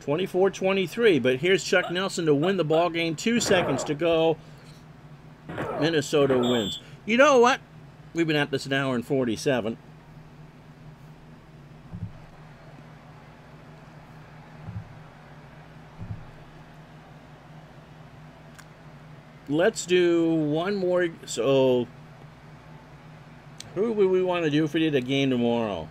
24-23. But here's Chuck Nelson to win the ball game. Two seconds to go. Minnesota wins. You know what? We've been at this an hour and 47. Let's do one more. So, who would we want to do if we did a game tomorrow?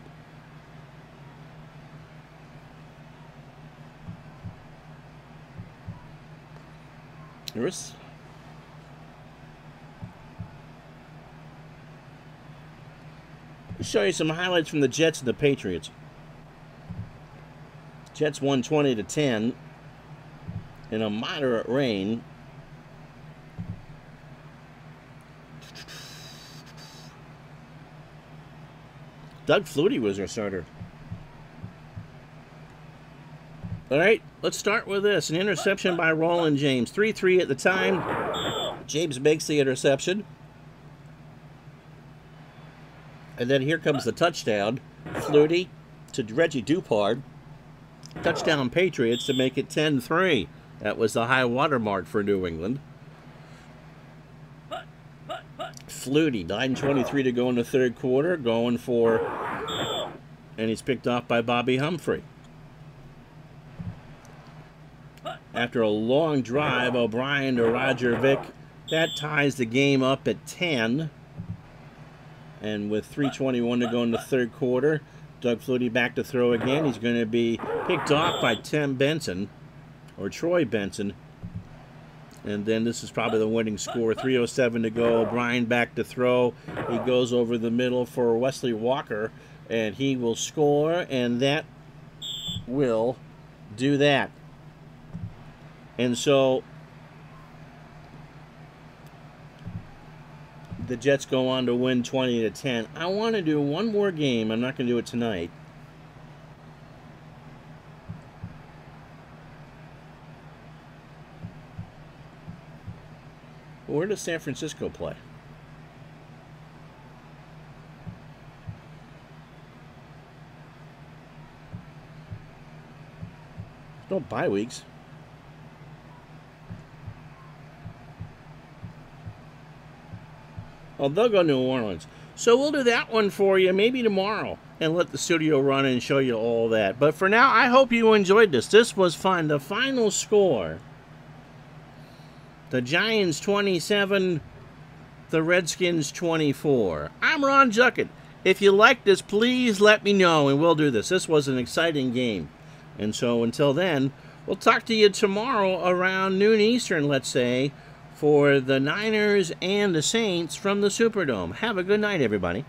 There's show you some highlights from the Jets and the Patriots. Jets won 20 to 10 in a moderate rain Doug Flutie was our starter. All right, let's start with this. An interception by Roland James. 3-3 at the time. James makes the interception. And then here comes the touchdown. Flutie to Reggie Dupard. Touchdown Patriots to make it 10-3. That was the high water mark for New England. Flutie, 9.23 to go in the third quarter, going for, and he's picked off by Bobby Humphrey. After a long drive, O'Brien to Roger Vick, that ties the game up at 10. And with 3.21 to go in the third quarter, Doug Flutie back to throw again. He's going to be picked off by Tim Benson, or Troy Benson, and then this is probably the winning score. 307 to go. Brian back to throw. He goes over the middle for Wesley Walker, and he will score, and that will do that. And so the Jets go on to win 20 to 10. I want to do one more game. I'm not going to do it tonight. Where does San Francisco play? No bye weeks. Well, they'll go New Orleans. So we'll do that one for you maybe tomorrow and let the studio run and show you all that. But for now, I hope you enjoyed this. This was fun. The final score the Giants 27, the Redskins 24. I'm Ron Juckett. If you like this, please let me know and we'll do this. This was an exciting game. And so until then, we'll talk to you tomorrow around noon Eastern, let's say, for the Niners and the Saints from the Superdome. Have a good night, everybody.